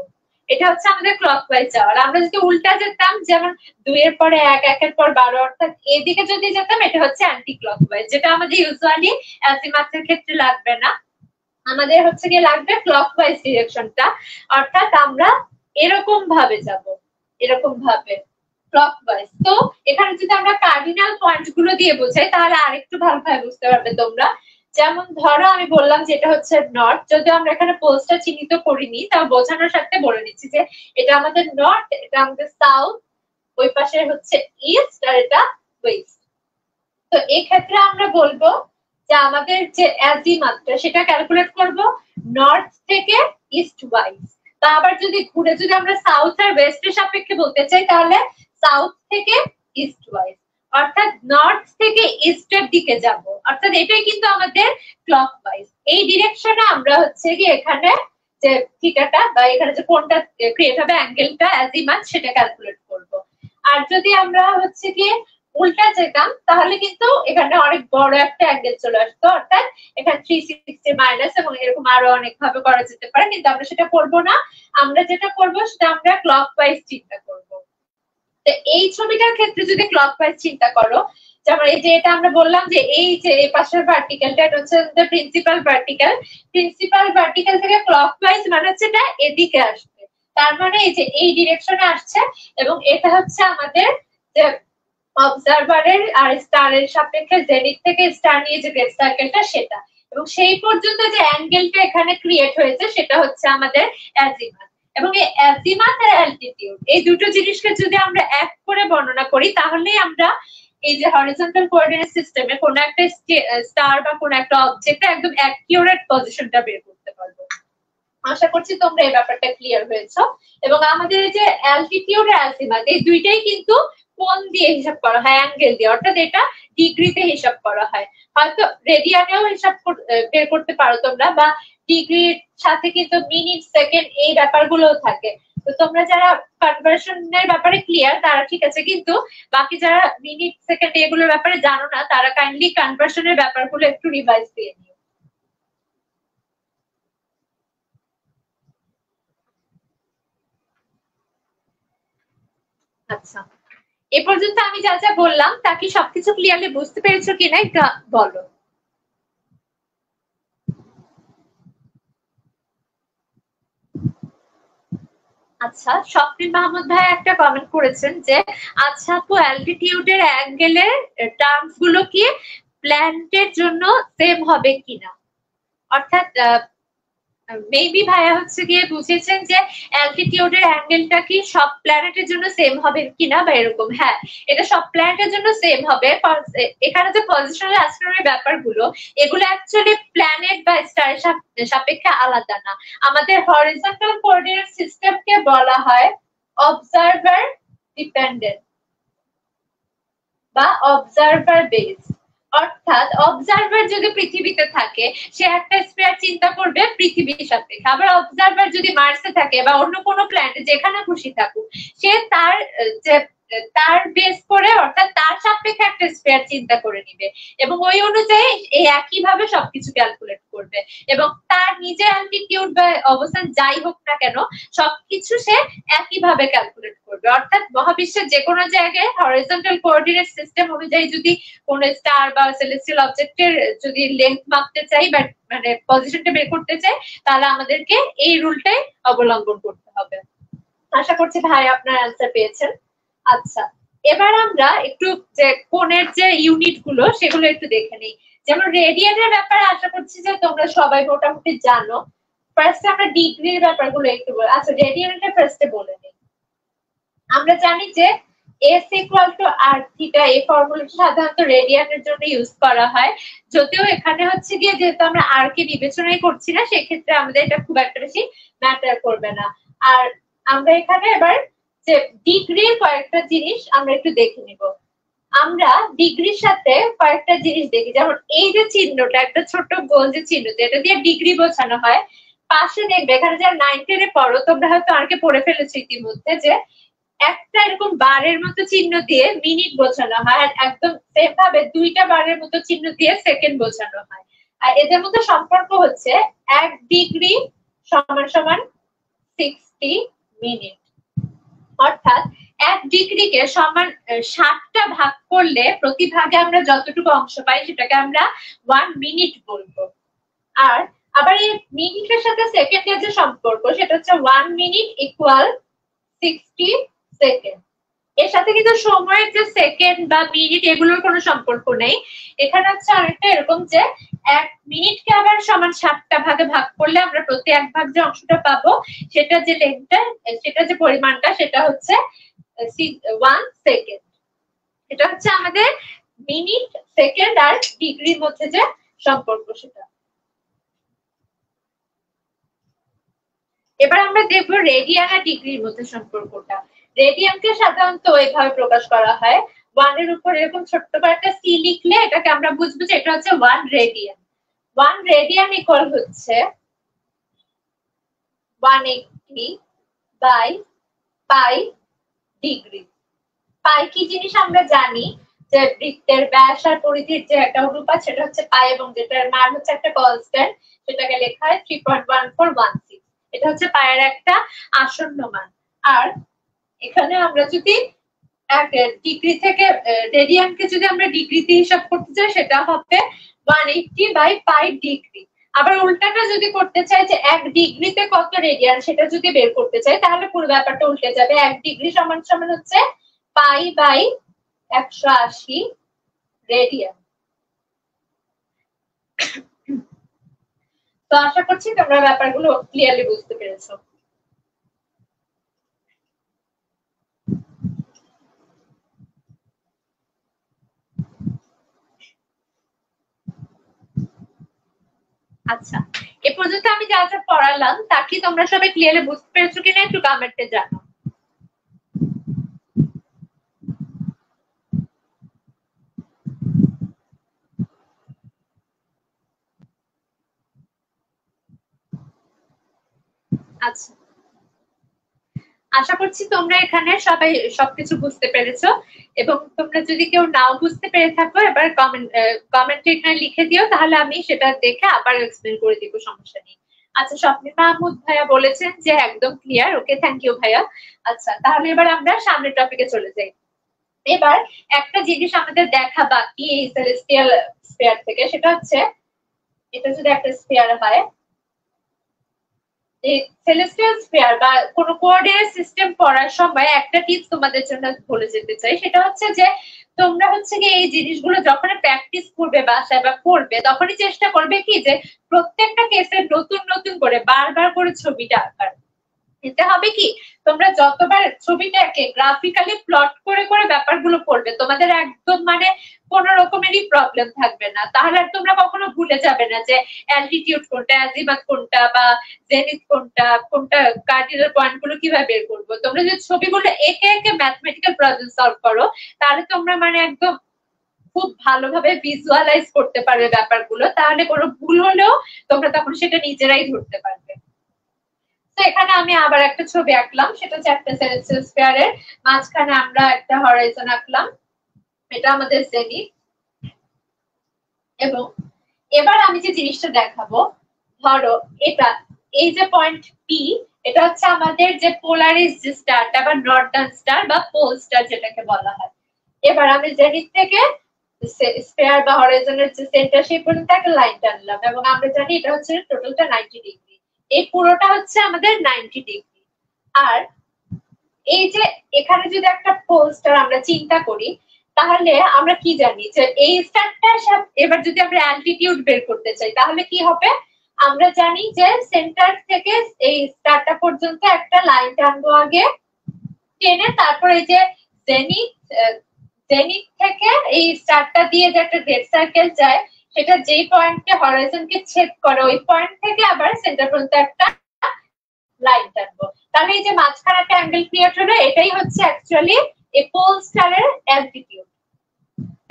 এটা হচ্ছে আমাদের ক্লক ওয়াইজ যাওয়ার আমরা যদি উল্টা যেতাম, যেমন দুইয়ের পরে এক, একের পর বারো, অর্থাৎ এদিকে যদি যেতাম, এটা হচ্ছে অ্যান্টি ক্লক ওয়াইজ যেটা আমাদের ইউজুয়ালি অ্যাসিমাথের ক্ষেত্রে লাগবে না। আমাদের হচ্ছে গিয়ে লাগবে ক্লক ওয়াইজ ডিরেকশনটা অর্থাৎ আমরা এরকম ভাবে যাব, এরকম ভাবে ক্লক ওয়াইজ তো এখানে যদি আমরা কার্ডিনাল পয়েন্টগুলো দিয়ে বোঝাই, তাহলে আরেকটু ভালোভাবে বুঝতে পারবে তোমরা। যেমন ধরো, আমি বললাম যে এটা হচ্ছে নর্থ যদি আমরা এখানে পোস্টটা চিহ্নিত করিনি তা বোঝানোর সাথে বলে দিচ্ছি যে এটা আমাদের নর্থ এটা আমাদের সাউথ ওই পাশে হচ্ছে ইস্ট আর এটা ওয়েস্ট তো এই ক্ষেত্রে আমরা বলব যে আমাদের যে অ্যাজিমাত্রা সেটা ক্যালকুলেট করব নর্থ থেকে ইস্ট ওয়াইজ তা আবার যদি ঘুরে যদি আমরা সাউথ আর ওয়েস্টের সাপেক্ষে বলতে চাই, তাহলে সাউথ থেকে ইস্ট ওয়াইজ অর্থাৎ নর্থ থেকে ইস্টের দিকে যাব। অর্থাৎ এটাই কিন্তু আমাদের ক্লক ওয়াইজ এই ডিরেকশনে আমরা হচ্ছে কি এখানে যে থিটাটা বা এখানে যে কোনটা ক্রিয়েট হবে অ্যাঙ্গেলটা অ্যাজিমাত সেটা ক্যালকুলেট করব। আর যদি আমরা হচ্ছে কি উল্টা যেতাম, তাহলে কিন্তু এখানে অনেক বড় একটা অ্যাঙ্গেল চলে আসতো। অর্থাৎ এখানে থ্রি সিক্সটি মাইনাস এবং এরকম আরও অনেক ভাবে করা যেতে পারে, কিন্তু আমরা সেটা করব না। আমরা যেটা করব সেটা আমরা ক্লক ওয়াইজ চিন্তা করব। তো এই ছবিটার ক্ষেত্রে যদি ক্লক ওয়াইজ চিন্তা করো, যেমন এই যে এটা আমরা বললাম যে এই যে এই পাশের ভার্টিক্যালটা এটা হচ্ছে প্রিন্সিপাল ভার্টিক্যাল প্রিন্সিপাল ভার্টিক্যাল থেকে ক্লক ওয়াইজ মানে হচ্ছে এটা এদিকে আসবে। তার মানে এই যে এই ডিরেকশনে আসছে এবং এটা হচ্ছে আমাদের অবজারভারের আর স্টারের সাপেক্ষে জেনিক থেকে স্টার নিয়ে যে গ্রেট সার্কেলটা সেটা। এবং সেই পর্যন্ত যে অ্যাঙ্গেলটা এখানে ক্রিয়েট হয়েছে সেটা হচ্ছে আমাদের অ্যাজিমাথ এবং এই অ্যাজিমাথ আর অ্যালটিটিউড এই দুটো জিনিসকে যদি আমরা এক করে বর্ণনা করি, তাহলেই আমরা এই যে হরিজন্টাল কোঅর্ডিনেট সিস্টেমে কোন একটা স্টার বা কোন একটা অবজেক্ট একদম অ্যাকিউরেট পজিশনটা বের করতে পারব। আশা করছি তোমরা এই ব্যাপারটা ক্লিয়ার হয়েছ। এবং আমাদের যে অ্যালটিটিউড আর অ্যালটিমাথ এই দুইটাই কিন্তু কোন দিয়ে হিসাব করা হয়? অ্যাঙ্গেল দিয়ে। অর্থাৎ এটা ডিগ্রিতে হিসাব করা হয়। হয়তো রেডিয়ানেও হিসাব বের করতে পারো তোমরা, বা ডিগ্রির সাথে কিন্তু মিনিট, সেকেন্ড এই ব্যাপারগুলো থাকে। তো তোমরা যারা কনভার্সনের ব্যাপারে ক্লিয়ার তারা ঠিক আছে। কিন্তু বাকি যারা মিনিট, সেকেন্ড এগুলোর ব্যাপারে জানো না, তারা কাইন্ডলি কনভার্সনের ব্যাপারগুলো একটু রিভাইজ দিয়ে নিও। আচ্ছা। এ পর্যন্ত আমি যা যা বললাম, তা কি সবকিছু ক্লিয়ারলি বুঝতে পেরেছ কিনা এটা বলো। আচ্ছা স্বপ্নিল মাহমুদ ভাই একটা কমেন্ট করেছেন যে আচ্ছা আপু অ্যালটিটিউডের অ্যাঙ্গেলের টার্মসগুলো কি প্ল্যান্টের জন্য সেম হবে কিনা? অর্থাৎ মেবি ভাইয়া হচ্ছে গিয়ে বুঝেছেন যে অ্যালটিটিউডের অ্যাঙ্গেলটা কি সব প্ল্যানেটের জন্য সেম হবে কিনা বা এরকম? হ্যাঁ এটা সব প্ল্যানেটের জন্য সেম হবে। এখানে যে পজিশনাল অ্যাস্ট্রোনমির ব্যাপারগুলো, এগুলো অ্যাকচুয়ালি প্ল্যানেট বা স্টারের সাপেক্ষে আলাদা না। আমাদের হরিজন্টাল কোঅর্ডিনেট সিস্টেমকে বলা হয় অবজারভার ডিপেন্ডেন্ট বা অবজারভার বেসড অর্থাৎ অবজারভার যদি পৃথিবীতে থাকে, সে একটা স্পেয়ার চিন্তা করবে পৃথিবীর সাথে। আবার অবজারভার যদি মার্সে থাকে বা অন্য কোনো প্ল্যানেটে যেখানে খুশি থাকুক, সে তার যে তার বেস করে অর্থাৎ তার সাপেক্ষে একটা স্পেয়ার চিন্তা করে নিবে। এবং ওই অনুযায়ী এই একই ভাবে সবকিছু ক্যালকুলেট করবে। এবং তার নিজের অ্যান্টিটিউড বা অবস্থান যাই হোক না কেন, সবকিছু সে একই ভাবে ক্যালকুলেট করবে। অর্থাৎ মহাবিশ্বের যে কোনো জায়গায় হরিজন্টাল কোঅর্ডিনেট সিস্টেম অনুযায়ী যদি কোন স্টার বা সেলেস্টিয়াল অবজেক্টের যদি লেন্থ মাপতে চাই বা মানে পজিশনটা বের করতে চাই, তাহলে আমাদেরকে এই রুলটাই অবলম্বন করতে হবে। আশা করছি ভাই আপনার অ্যান্সার পেয়েছেন। আচ্ছা এবার আমরা একটু যে কোণের যে ইউনিটগুলো সেগুলো একটু দেখে নিই। যেমন রেডিয়ানের ব্যাপারে আশা করছি যে তোমরা সবাই মোটামুটি জানো। ফার্স্টে আমরা ডিগ্রির ব্যাপারগুলো একটু বলি। আচ্ছা রেডিয়ানটা ফার্স্টে বলে নিই। আমরা জানি যে S equal to R theta এই ফর্মুলাটা সাধারণত রেডিয়ানের জন্য ইউজ করা হয়। যদিও এখানে হচ্ছে গিয়ে যেহেতু আমরা আর কে বিবেচনাই করছি না, সেক্ষেত্রে আমাদের এটা খুব একটা বেশি ম্যাটার করবে না। আর আমরা এখানে এবার যে ডিগ্রির কয়েকটা জিনিস আমরা একটু দেখে নিব। আমরা ডিগ্রির সাথে কয়েকটা জিনিস দেখি। যেমন এই যে চিহ্নটা, একটা ছোট গোল যে চিহ্ন এটা দিয়ে ডিগ্রি বোঝানো হয়, পাশে দেখবে, এখানে যারা নাইন টেনে পড়ো, তোমরা হয়তো আরকে পড়ে ফেলেছো ইতিমধ্যে যে একটা এরকম বারের মতো চিহ্ন দিয়ে মিনিট বোঝানো হয়, আর একদম সেম ভাবে দুইটা বারের মতো চিহ্ন দিয়ে সেকেন্ড বোঝানো হয়। আর এদের মধ্যে সম্পর্ক হচ্ছে এক ডিগ্রি সমান সমান সিক্সটি মিনিট। অর্থাৎ এক ডিগ্রিকে সমান ষাটটা ভাগ করলে প্রতি ভাগে আমরা যতটুকু অংশ পাই সেটাকে আমরা ওয়ান মিনিট বলব। আর আবার এই মিনিটের সাথে সেকেন্ডের যে সম্পর্ক, সেটা হচ্ছে one minute equal sixty second এর সাথে কিন্তু সময়ের যে সেকেন্ড বা মিনিট এগুলোর কোনো সম্পর্ক নেই। এখানে হচ্ছে আরেকটা এরকম যে, এক মিনিটকে আবার সমান সাতটা ভাগে ভাগ করলে আমরা প্রতি এক ভাগ যে অংশটা পাবো, সেটা যে লেন্থটা সেটা যে পরিমাণটা, সেটা হচ্ছে ওয়ান সেকেন্ড এটা হচ্ছে আমাদের মিনিট সেকেন্ড আর ডিগ্রির মধ্যে যে সম্পর্ক সেটা। এবার আমরা দেখব রেডিয়ান আর ডিগ্রির মধ্যে সম্পর্কটা। রেডিয়ানকে সাধারণত এইভাবে প্রকাশ করা হয়। ওয়ানের উপর এরকম ছোট্ট করে একটা সি লিখলে এটাকে আমরা বুঝব যে এটা হচ্ছে one radian one radian equal হচ্ছে one eighty by pi degree pi কি জিনিস আমরা জানি? যে বৃত্তের ব্যাস আর পরিধির যে একটা অনুপাত সেটা হচ্ছে পাই এবং যেটার মান হচ্ছে একটা কনস্ট্যান্ট সেটাকে লেখা হয় three point one four one six এটা হচ্ছে পায়ের একটা আসন্ন মান। আর এখানে আমরা যদি এক ডিগ্রি থেকে রেডিয়ানকে যদি আমরা ডিগ্রিতে হিসাব করতে চাই, সেটা হবে one eighty by pi degree আবার উল্টাটা যদি করতে চাই যে এক ডিগ্রিতে কত রেডিয়ান সেটা যদি বের করতে চাই, তাহলে পুরো ব্যাপারটা উল্টে যাবে। এক ডিগ্রি সমান সমান হচ্ছে পাই বাই একশো আশি রেডিয়ান তো আশা করছি তোমরা ব্যাপারগুলো ক্লিয়ারলি বুঝতে পেরেছ। আচ্ছা এ পর্যন্ত আমি যা যা পড়ালাম, তা কি তোমরা সবাই ক্লিয়ারলি বুঝতে পেরেছ কিনা একটু কমেন্টে জানো আচ্ছা। আশা করছি তোমরা এখানে সবাই সবকিছু বুঝতে পেরেছ এবং তোমরা যদি কেউ নাও বুঝতে পেরে থাকো, এবার কমেন্ট এখানে লিখে দিও, তাহলে আমি সেটা দেখে আবার এক্সপ্লেন করে দিব, সমস্যা নেই। আচ্ছা স্বপ্নিল মাহমুদ ভাইয়া বলেছেন যে একদম ক্লিয়ার ওকে থ্যাংক ইউ ভাইয়া। আচ্ছা তাহলে এবার আমরা সামনের টপিকে চলে যাই। এবার একটা জিনিস আমাদের দেখা বাকি এই সেলেস্টিয়াল স্পেয়ার থেকে, সেটা হচ্ছে, এটা যদি একটা স্পেয়ার হয় সেলেস্টিয়াল স্পেয়ার বা কোনো কোঅর্ডিনেট সিস্টেম পড়ার সময় একটা টিপস তোমাদের জন্য বলে যেতে চাই। সেটা হচ্ছে যে, তোমরা হচ্ছে কি এই জিনিসগুলো যখন প্র্যাকটিস করবে বাসায় বা করবে তখনই চেষ্টা করবে কি যে প্রত্যেকটা কেসের নতুন নতুন করে বারবার করে ছবিটা আঁকার। এতে হবে কি? তোমরা যতবার ছবিটাকে গ্রাফিক্যালি প্লট করে করে ব্যাপারগুলো পড়বে তোমাদের একদম মানে কোন রকমেরই প্রবলেম থাকবে না। তাহলে আর তোমরা কখনো ভুলে যাবে না যে অ্যালটিটিউড কোনটা অ্যাজিমাত কোনটা বা জেনিথ কোনটা কোনটা কার্ডিনাল পয়েন্টগুলো কীভাবে বের করব। তোমরা যদি ছবিগুলো একে একে ম্যাথমেটিক্যাল প্রবলেম সলভ করো, তাহলে তোমরা মানে একদম খুব ভালোভাবে ভিজুয়ালাইজ করতে পারবে ব্যাপারগুলো। তাহলে কোনো ভুল হলেও তোমরা তখন সেটা নিজেরাই ধরতে পারবে। এখানে আমি আবার একটা ছবি আঁকলাম, সেটা হচ্ছে একটা সেলেস্টিয়াল স্পেয়ারের মাঝখানে আমরা একটা হরাইজন আঁকলাম, এটা আমাদের জেনিথ এবং এবার আমি যে জিনিসটা দেখাবো, ধরো এটা, এই যে পয়েন্ট পি এটা হচ্ছে আমাদের যে পোলারিস যে স্টারটা বা নর্দার্ন স্টার বা পোল স্টার যেটাকে বলা হয়। এবার আমি জেনিথ থেকে স্পেয়ার বা হরাইজনের যে সেন্টার সেই পর্যন্ত একটা লাইন টানলাম এবং আমরা জানি এটা হচ্ছে টোটালটা নাইনটি ডিগ্রি এই পুরোটা হচ্ছে আমাদের নাইনটি ডিগ্রি আর এই যে এখানে যদি একটা পোল স্টার আমরা চিন্তা করি, তাহলে আমরা কি জানি যে এই স্টারটা এবার যদি আমরা অ্যালটিটিউড বের করতে চাই, তাহলে কি হবে? আমরা জানি যে সেন্টার থেকে এই স্টারটা পর্যন্ত একটা লাইন টানবো আগে, টেনে তারপর এই যে জেনিথ জেনিথ থেকে এই স্টারটা দিয়ে যে একটা রেড সার্কেল যায় সেটা যেই পয়েন্টে হরাইজনকে ছেদ করে, ওই পয়েন্ট থেকে আবার সেন্টার পর্যন্ত একটা লাইন টানবো। তাহলে এই যে মাঝখানে একটা অ্যাঙ্গেল ক্রিয়েট হলো, এটাই হচ্ছে অ্যাকচুয়ালি এই পোল স্টারের অ্যালটিটিউড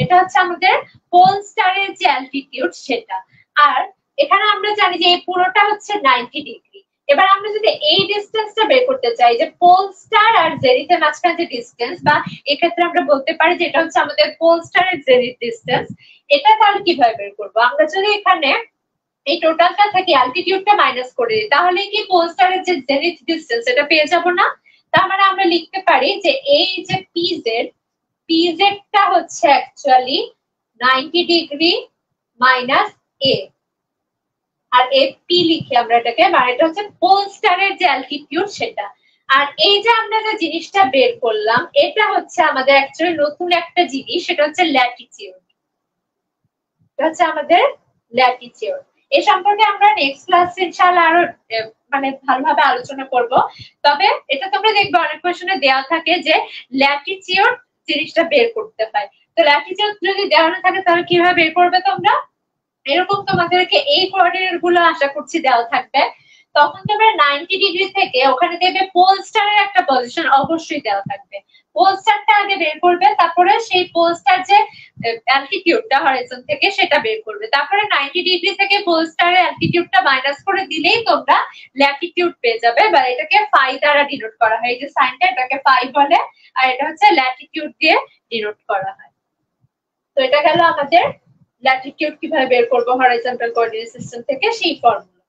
এটা হচ্ছে আমাদের পোল স্টারের যে অ্যালটিটিউড সেটা। আর এখানে আমরা জানি যে এই পুরোটা হচ্ছে নাইনটি ডিগ্রি এবার আমরা যদি এই ডিস্টেন্সটা বের করতে চাই, যে পোল স্টার আর জেরিথের মাঝখানে যে ডিস্টেন্স বা এক্ষেত্রে আমরা বলতে পারি যে এটা হচ্ছে আমাদের পোল স্টারের জেরিথ ডিস্টেন্স এটা তাহলে কীভাবে বের করব? আমরা যদি এখানে এই টোটালটা থেকে অ্যালটিটিউডটা মাইনাস করে দিই, তাহলে কি পোল স্টারের যে জেরিথ ডিস্টেন্স এটা পেয়ে যাব না? তার মানে আমরা লিখতে পারি যে এই যে পিজেড পিজেডটা হচ্ছে অ্যাকচুয়ালি নাইনটি ডিগ্রি মাইনাস এ আর এফ পি লিখি আমরা এটাকে মানে এটা হচ্ছে পোল স্টারের যে অ্যালটিটিউড সেটা। আর এই যে আমরা যে জিনিসটা বের করলাম, এটা হচ্ছে আমাদের অ্যাকচুয়ালি নতুন একটা জিনিস, সেটা হচ্ছে ল্যাটিটিউড এটা হচ্ছে আমাদের ল্যাটিটিউড এ সম্পর্কে আমরা নেক্সট ক্লাসে ইনশাআল্লাহ আরও মানে ভালোভাবে আলোচনা করব। তবে এটা তোমরা দেখবে, অনেক কোয়েশনে দেওয়া থাকে যে ল্যাটিটিউড জিনিসটা বের করতে হয়। তো ল্যাটিটিউড যদি দেওয়া না থাকে, তাহলে কীভাবে বের করবে তোমরা? এরকম তোমাদেরকে এই কোঅর্ডিনেটগুলো আশা করছি দেওয়া থাকবে। তখন তোমরা নাইনটি ডিগ্রি থেকে ওখানে দেখবে পোল স্টারের একটা পজিশন অবশ্যই দেওয়া থাকবে। পোল স্টারটা আগে বের করবে, তারপরে সেই পোলস্টার যে অ্যালটিটিউডটা হরাইজন থেকে সেটা বের করবে। তারপরে নাইনটি ডিগ্রি থেকে পোল স্টারের অ্যালটিটিউডটা মাইনাস করে দিলেই তোমরা ল্যাটিটিউড পেয়ে যাবে। বা এটাকে ফাই দ্বারা ডিনোট করা হয়। এই যে সাইনটা এটাকে ফাই বলে, আর এটা হচ্ছে ল্যাটিটিউড দিয়ে ডিনোট করা হয়। তো এটা গেল আমাদের ল্যাটিটিউড কীভাবে বের করব হরাইজন্টাল কোঅর্ডিনেট সিস্টেম থেকে সেই ফর্মুলা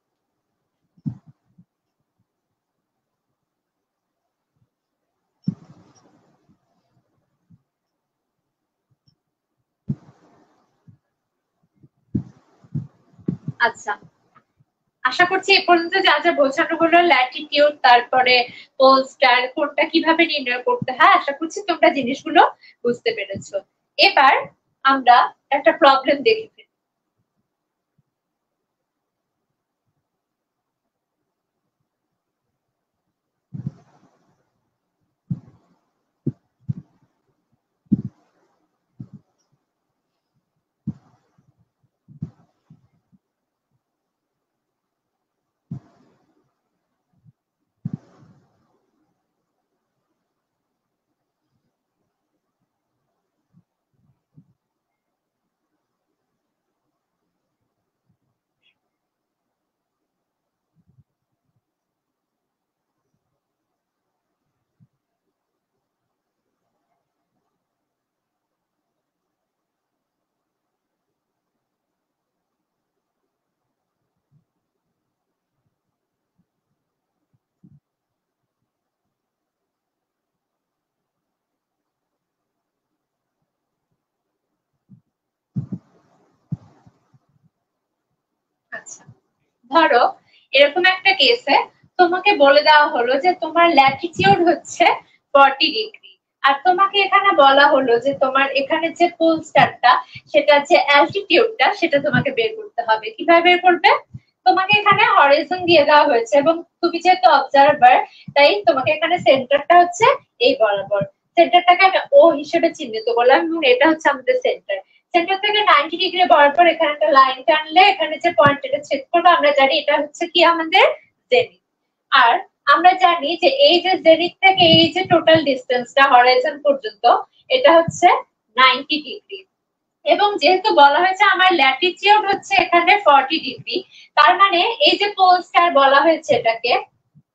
আচ্ছা আশা করছি এ পর্যন্ত যা যা বোঝানো হলো ল্যাটিটিউড তারপরে পোল স্টার কোনটা কীভাবে নির্ণয় করতে হয়, আশা করছি তোমরা জিনিসগুলো বুঝতে পেরেছ। এবার আমরা একটা প্রবলেম দেখে ফেলি আচ্ছা। ধরো, এরকম একটা কেসে তোমাকে বলে দেওয়া হলো যে তোমার ল্যাটিটিউড হচ্ছে ফর্টি ডিগ্রি আর তোমাকে এখানে বলা হলো যে তোমার এখানে যে পোল স্টারটা সেটা যে অ্যালটিটিউডটা সেটা তোমাকে বের করতে হবে। কীভাবে বের করবে? তোমাকে এখানে হরিজন দিয়ে দেওয়া হয়েছে এবং তুমি যেহেতু অবজারভার তাই তোমাকে এখানে সেন্টারটা হচ্ছে এই বরাবর। সেন্টারটাকে আমি ও হিসেবে চিহ্নিত করলাম এবং এটা হচ্ছে আমাদের সেন্টার সেন্টার থেকে নাইনটি ডিগ্রি বরাবর এখানে একটা লাইন টানলে এখানে যে পয়েন্ট এটা ছেদ করব, আমরা জানি এটা হচ্ছে কি আমাদের জেনিথ আর আমরা জানি যে এই যে জেনিথ থেকে এই যে টোটাল ডিস্টেন্সটা হরাইজন পর্যন্ত, এটা হচ্ছে নাইনটি ডিগ্রি এবং যেহেতু বলা হয়েছে আমার ল্যাটিটিউড হচ্ছে এখানে ফর্টি ডিগ্রি তার মানে এই যে পোল স্টার বলা হয়েছে এটাকে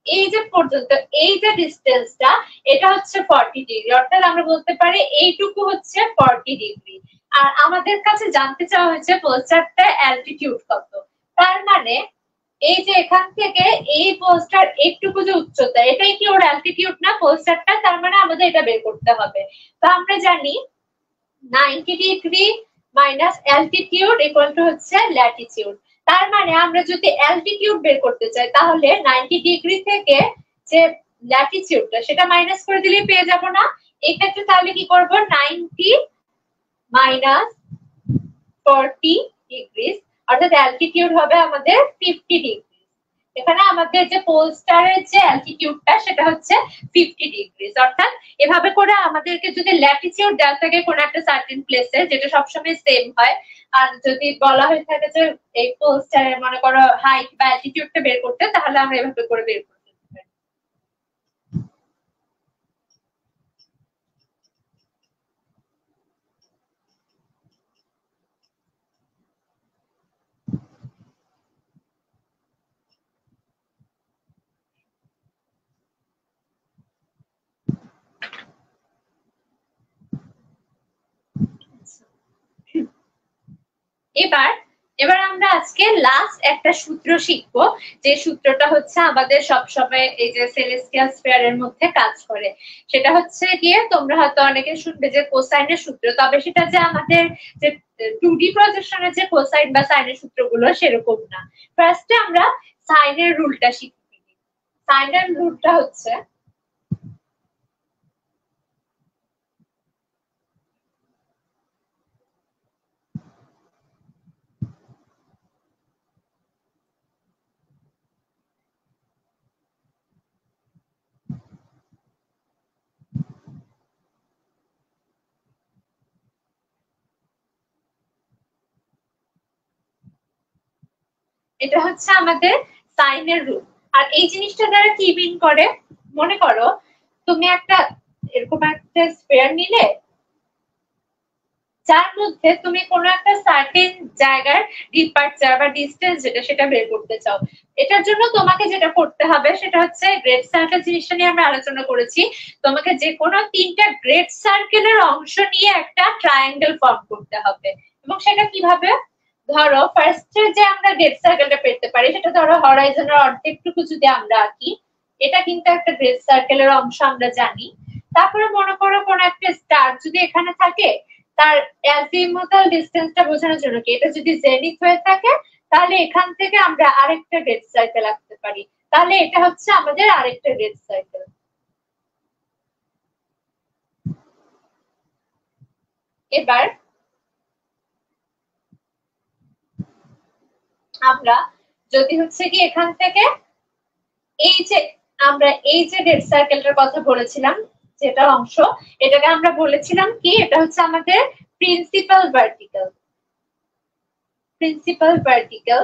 এই যে পর্যন্ত, এই যে ডিস্টেন্সটা এটা হচ্ছে ফর্টি ডিগ্রি অর্থাৎ আমরা বলতে পারি এইটুকু হচ্ছে ফর্টি ডিগ্রি আর আমাদের কাছে জানতে চাওয়া হয়েছে পোস্টারটা অ্যালটিটিউড কত। তার মানে এই যে এখান থেকে এই পোস্টার একটুকু যে উচ্চতা, এটাই কি ওর অ্যালটিটিউড না পোস্টারটা তার মানে আমাদের এটা বের করতে হবে। তো আমরা জানি ninety degree minus altitude equal to হচ্ছে ল্যাটিটিউড তার মানে আমরা যদি অ্যালটিটিউড বের করতে চাই, তাহলে নাইনটি ডিগ্রি থেকে যে ল্যাটিটিউডটা সেটা মাইনাস করে দিলে পেয়ে যাব না। এক্ষেত্রে তাহলে কি করব? নাইনটি মাইনাস ফর্টি ডিগ্রি অর্থাৎ অ্যালটিটিউড হবে আমাদের ফিফটি ডিগ্রি এখানে আমাদের যে পোল স্টারের যে অ্যালটিটিউডটা সেটা হচ্ছে ফিফটি ডিগ্রিজ অর্থাৎ এভাবে করে আমাদেরকে যদি ল্যাটিটিউড দেওয়া থাকে কোন একটা সার্টেন প্লেসে যেটা সবসময় সেম হয়, আর যদি বলা হয়ে থাকে যে এই পোল স্টারের মনে করো হাইট বা অ্যালটিটিউডটা বের করতে, তাহলে আমরা এভাবে করে বের করি এবার এবার আমরা আজকে লাস্ট একটা সূত্র শিখব, যে সূত্রটা হচ্ছে আমাদের সবসময় এই যে সেলেস্টিয়াল স্পেয়ার এর মধ্যে কাজ করে। সেটা হচ্ছে গিয়ে তোমরা হয়তো অনেকে শুনবে যে কোসাইনের সূত্র, তবে সেটা যে আমাদের যে টু ডি প্রজেকশনের যে কোসাইন বা সাইনের সূত্রগুলো সেরকম না। ফার্স্টে আমরা সাইনের রুলটা শিখবি। সাইনের রুলটা হচ্ছে এটা হচ্ছে আমাদের সাইনের রুল আর এই জিনিসটা দ্বারা কি মিন করে? মনে করো, তুমি একটা এরকম একটা স্পেয়ার নিলে, যার মধ্যে তুমি কোনো একটা সার্টেন জায়গার ডিপার্চার বা ডিস্টেন্স যেটা, সেটা বের করতে চাও। এটার জন্য তোমাকে যেটা করতে হবে, সেটা হচ্ছে গ্রেট সার্কেল জিনিসটা নিয়ে আমরা আলোচনা করেছি। তোমাকে যে কোনো তিনটা গ্রেট সার্কেলের অংশ নিয়ে একটা ট্রায়াঙ্গেল ফর্ম করতে হবে। এবং সেটা কীভাবে ধরো ফার্স্টে যে আমরা গ্রেড সার্কেলটা পেতে পারি, সেটা ধরো হরাইজনের অর্ধেকটুকু যদি আমরা আঁকি, এটা কিন্তু একটা গ্রেড সার্কেলের অংশ আমরা জানি। তারপরে মনে করো কোন একটা স্টার যদি এখানে থাকে, তার অ্যাজিমুথাল ডিস্টেন্সটা বোঝানোর জন্য কি? এটা যদি জেনিথ হয়ে থাকে, তাহলে এখান থেকে আমরা আরেকটা গ্রেড সার্কেল আঁকতে পারি। তাহলে এটা হচ্ছে আমাদের আরেকটা গ্রেড সার্কেল এবার আমরা যদি হচ্ছে কি এখান থেকে এই যে আমরা এই যে রেড সার্কেলটার কথা বলেছিলাম, যেটা অংশ, এটাকে আমরা বলেছিলাম কি? এটা হচ্ছে আমাদের প্রিন্সিপাল ভার্টিক্যাল প্রিন্সিপাল ভার্টিক্যাল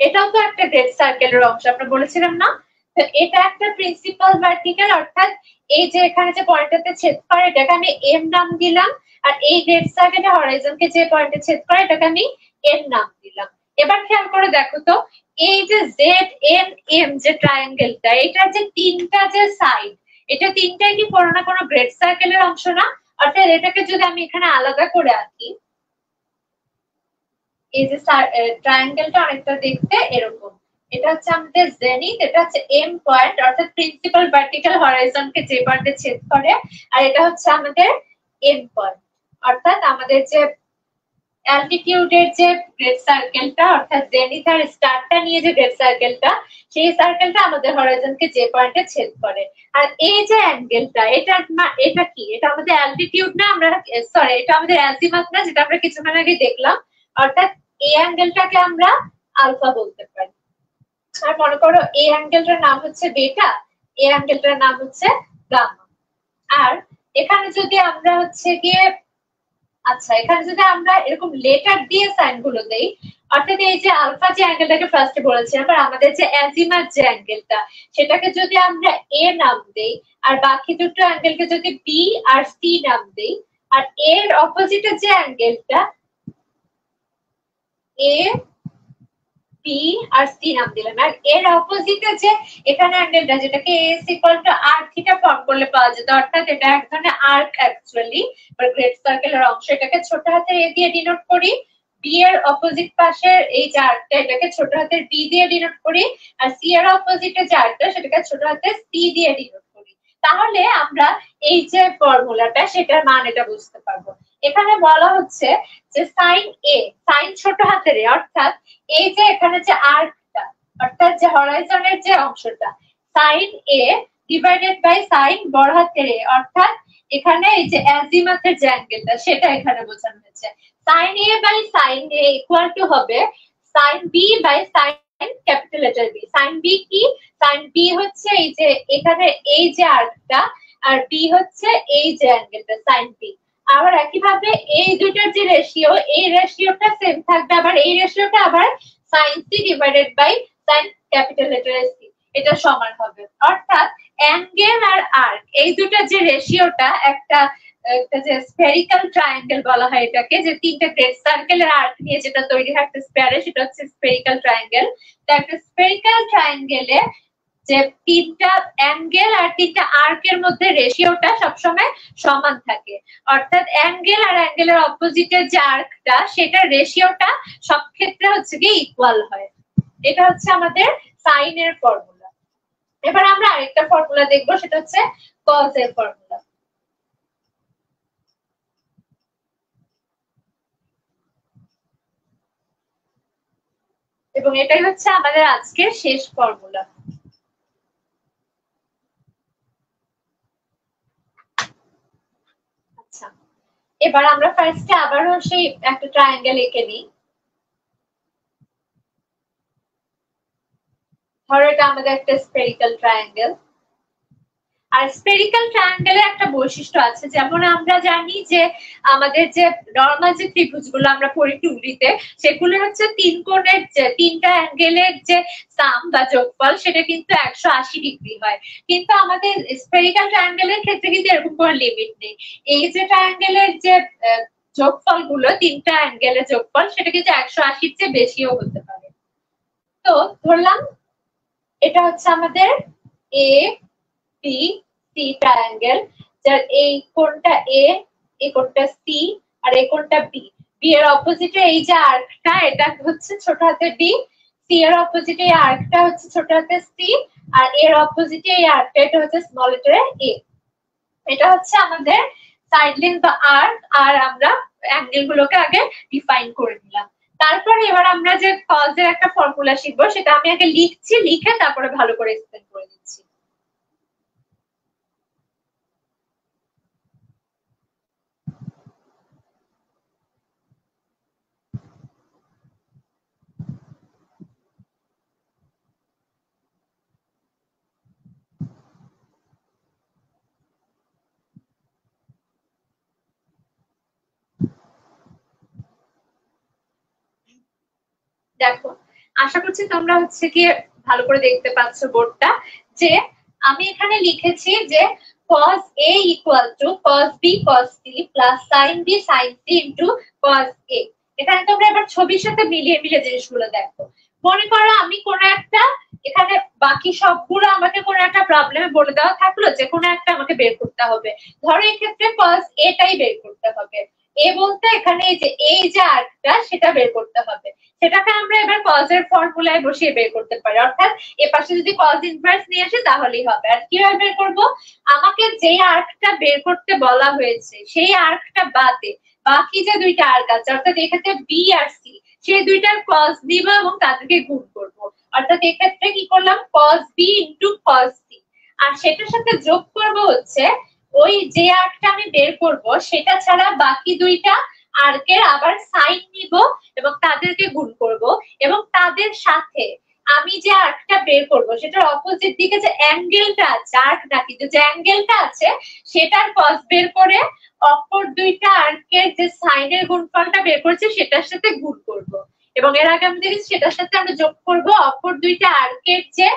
এটাও তো একটা গ্রেড সার্কেলের অংশ, আমরা বলেছিলাম না? তো এটা একটা প্রিন্সিপাল ভার্টিক্যাল অর্থাৎ এই যে এখানে যে পয়েন্টটাতে ছেদ করে, এটাকে আমি এম নাম দিলাম, আর এই গ্রেড সার্কেলে হরাইজনকে যে পয়েন্টে ছেদ করে, এটাকে আমি এম নাম দিলাম। এবার খেয়াল করে দেখো তো, এই যে জেড এন এম যে ট্রায়াঙ্গেলটা এটা যে তিনটা যে সাইড এটা তিনটাই কি কোনো না কোনো গ্রেড সার্কেলের অংশ না? অর্থাৎ এটাকে যদি আমি এখানে আলাদা করে আঁকি, এই যে ট্রায়াঙ্গেলটা অনেকটা দেখতে এরকম। এটা হচ্ছে আমাদের জেনিথ এটা হচ্ছে এম পয়েন্ট অর্থাৎ প্রিন্সিপাল ভার্টিক্যাল হরাইজনকে যে পয়েন্টে ছেদ করে, আর এটা হচ্ছে আমাদের এম পয়েন্ট অর্থাৎ আমাদের যে অ্যালটিটিউডের যে গ্রেড সার্কেলটা অর্থাৎ জেনিথার স্টারটা নিয়ে যে গ্রেড সার্কেলটা সেই সার্কেলটা আমাদের হরাইজনকে যে পয়েন্টে ছেদ করে। আর এই যে অ্যাঙ্গেলটা এটা এটা কি? এটা আমাদের অ্যালটিটিউড না, আমরা সরি এটা আমাদের অ্যালজিমাস না, যেটা আমরা কিছুক্ষণ আগে দেখলাম। অর্থাৎ এই অ্যাঙ্গেলটাকে আমরা আলফা বলতে পারি। আর মনে করো, এই অ্যাঙ্গেলটার নাম হচ্ছে বেটা এই অ্যাঙ্গেলটার নাম হচ্ছে গামা আর এখানে যদি আমরা হচ্ছে গিয়ে আচ্ছা এখানে যদি আমরা এরকম লেটার দিয়ে সাইনগুলো দেই, অর্থাৎ এই যে আলফা যে অ্যাঙ্গেলটাকে ফার্স্টে বলেছিলাম আর আমাদের যে অ্যাজিমার যে অ্যাঙ্গেলটা সেটাকে যদি আমরা এ নাম দেই, আর বাকি দুটো অ্যাঙ্গেলকে যদি বি আর সি নাম দেই, আর এর অপোজিটের যে অ্যাঙ্গেলটা এ পি আর সি নাম দিলাম। আর এর অপোজিটে যে এখানে অ্যাঙ্গেলটা যেটাকে S equal to R theta form করলে পাওয়া যেত, অর্থাৎ এটা এক ধরনের আর্ক অ্যাকচুয়ালি গ্রেট সার্কেলের অংশ, এটাকে ছোট হাতের এ দিয়ে ডিনোট করি বি এর অপোজিট পাশের এই যে আর্কটা এটাকে ছোট হাতের বি দিয়ে ডিনোট করি, আর সি এর অপোজিটে যে আর্কটা সেটাকে ছোট হাতের সি দিয়ে ডিনোট করি। তাহলে আমরা এই যে ফর্মুলাটা সেটার মান এটা বুঝতে পারব। এখানে বলা হচ্ছে যে সাইন এ সাইন ছোট হাতের অর্থাৎ এই যে এখানে যে আর্কটা, অর্থাৎ যে হরাইজনের যে অংশটা sine A divided by sine বড় হাতের এ অর্থাৎ এখানে এই যে অ্যাজিমাথের যে অ্যাঙ্গেলটা, সেটা এখানে বোঝানো হয়েছে। Sine A by sine A equal to হবে sine B by sine capital letter B sine B কি? সাইন বি হচ্ছে এই যে এখানে এই যে আর্কটা, আর বি হচ্ছে এই যে অ্যাঙ্গেলটা সাইন বি আবার একইভাবে এই দুইটার যে রেশিও এই রেশিওটা সেম থাকবে, আবার এই রেশিওটা আবার sine C divided by sine capital letter C এটা সমান হবে। অর্থাৎ অ্যাঙ্গেল আর আর্ক এই দুটার যে রেশিওটা একটা একটা যে স্পেরিক্যাল ট্রায়াঙ্গেল বলা হয় এটাকে, যে তিনটা গ্রেট সার্কেলের আর্ক নিয়ে যেটা তৈরি হয়, একটা স্পেয়ারে সেটা হচ্ছে স্পেরিক্যাল ট্রায়াঙ্গেল তো একটা স্পেরিক্যাল ট্রায়াঙ্গেলে যে তিনটা অ্যাঙ্গেল আর তিনটা আর্কের মধ্যে রেশিওটা সবসময় সমান থাকে। অর্থাৎ অ্যাঙ্গেল আর অ্যাঙ্গেলের অপোজিটের যে আর্কটা সেটার রেশিওটা সব ক্ষেত্রে হচ্ছে কি ইকুয়াল হয়। এটা হচ্ছে আমাদের সাইনের ফর্মুলা এবার আমরা আরেকটা ফর্মুলা দেখব, সেটা হচ্ছে কজ এর ফর্মুলা এবং এটাই হচ্ছে আমাদের আজকের শেষ ফর্মুলা আচ্ছা এবার আমরা ফার্স্টে আবারও সেই একটা ট্রায়াঙ্গেল এঁকে নিই। ধরো এটা আমাদের একটা স্পেরিক্যাল ট্রায়াঙ্গেল আর স্পেরিক্যাল ট্রায়াঙ্গেলের একটা বৈশিষ্ট্য আছে। যেমন আমরা জানি যে আমাদের যে নর্মাল যে ত্রিভুজগুলো আমরা পড়ি টুলিতে, সেগুলো হচ্ছে তিন কোণের যে তিনটা অ্যাঙ্গেলের যে সাম বা যোগফল, সেটা কিন্তু একশো আশি ডিগ্রি হয়। কিন্তু আমাদের স্পেরিক্যাল ট্রায়াঙ্গেলের ক্ষেত্রে কিন্তু এরকম কোনো লিমিট নেই। এই যে ট্রায়াঙ্গেলের যে যোগফলগুলো তিনটা অ্যাঙ্গেলের যোগফল, সেটা কিন্তু একশো আশির চেয়ে বেশিও হতে পারে। তো ধরলাম, এটা হচ্ছে আমাদের এ বি সি ট্রায়াঙ্গেল যার এই কোণটা এ এই কোণটা সি আর এই কোণটা বি বি এর অপোজিটে এই যে আর্কটা, এটা হচ্ছে ছোট হাতের বি সি এর অপোজিটে এই আর্কটা হচ্ছে ছোট হাতের সি আর এর অপোজিটে এই আর্কটা, এটা হচ্ছে স্মল লেটারে এ এটা হচ্ছে আমাদের সাইড লিন বা আর্ক আর আমরা অ্যাঙ্গেল গুলোকে আগে ডিফাইন করে নিলাম। তারপরে এবার আমরা যে কজের একটা ফর্মুলা শিখব, সেটা আমি আগে লিখছি, লিখে তারপরে ভালো করে এক্সপ্লেন করে দিচ্ছি। দেখো, আশা করছি তোমরা হচ্ছে গিয়ে ভালো করে দেখতে পাচ্ছ বোর্ডটা, যে আমি এখানে লিখেছি যে cos a equal to cos b, cos c plus sin b, sin c into cos a এখানে তোমরা এবার ছবির সাথে মিলিয়ে মিলিয়ে জিনিসগুলো দেখো। মনে করো আমি কোন একটা, এখানে বাকি সবগুলো আমাকে কোনো একটা প্রবলেমে বলে দেওয়া থাকল যে কোনো একটা আমাকে বের করতে হবে। ধরো এক্ষেত্রে ক্ষেত্রে cos টাই বের করতে হবে। এ বলতে এখানে এই যে এই যে আর্কটা, সেটা বের করতে হবে। সেটাকে আমরা এবার কজের ফর্মুলায় বসিয়ে বের করতে পারি। অর্থাৎ এ পাশে যদি কজ ইনভার্স নিয়ে আসে, তাহলেই হবে। আর কীভাবে বের করব? আমাকে যে আর্কটা বের করতে বলা হয়েছে, সেই আর্কটা বাদে বাকি যে দুইটা আর্ক আছে, অর্থাৎ এক্ষেত্রে বি আর সি সেই দুইটার কজ দিব এবং তাদেরকে গুণ করব। অর্থাৎ এক্ষেত্রে কি করলাম? Cos B into cos C আর সেটার সাথে যোগ করব হচ্ছে ওই যে আর্কটা আমি বের করব, সেটা ছাড়া বাকি দুইটা আর্কের আবার সাইন নিব এবং তাদেরকে গুণ করব এবং তাদের সাথে আমি যে আর্কটা বের করব, সেটার অপোজিট দিকে যে অ্যাঙ্গেলটা আছে, আর্ক না কিন্তু যে অ্যাঙ্গেলটা আছে, সেটার কস বের করে অপর দুইটা আর্কের যে সাইনের গুণফলটা বের করছে, সেটার সাথে গুণ করব। এবং এর আগে আমি দেখেছি সেটার সাথে আমরা যোগ করব, অপর দুইটা আর্কের যে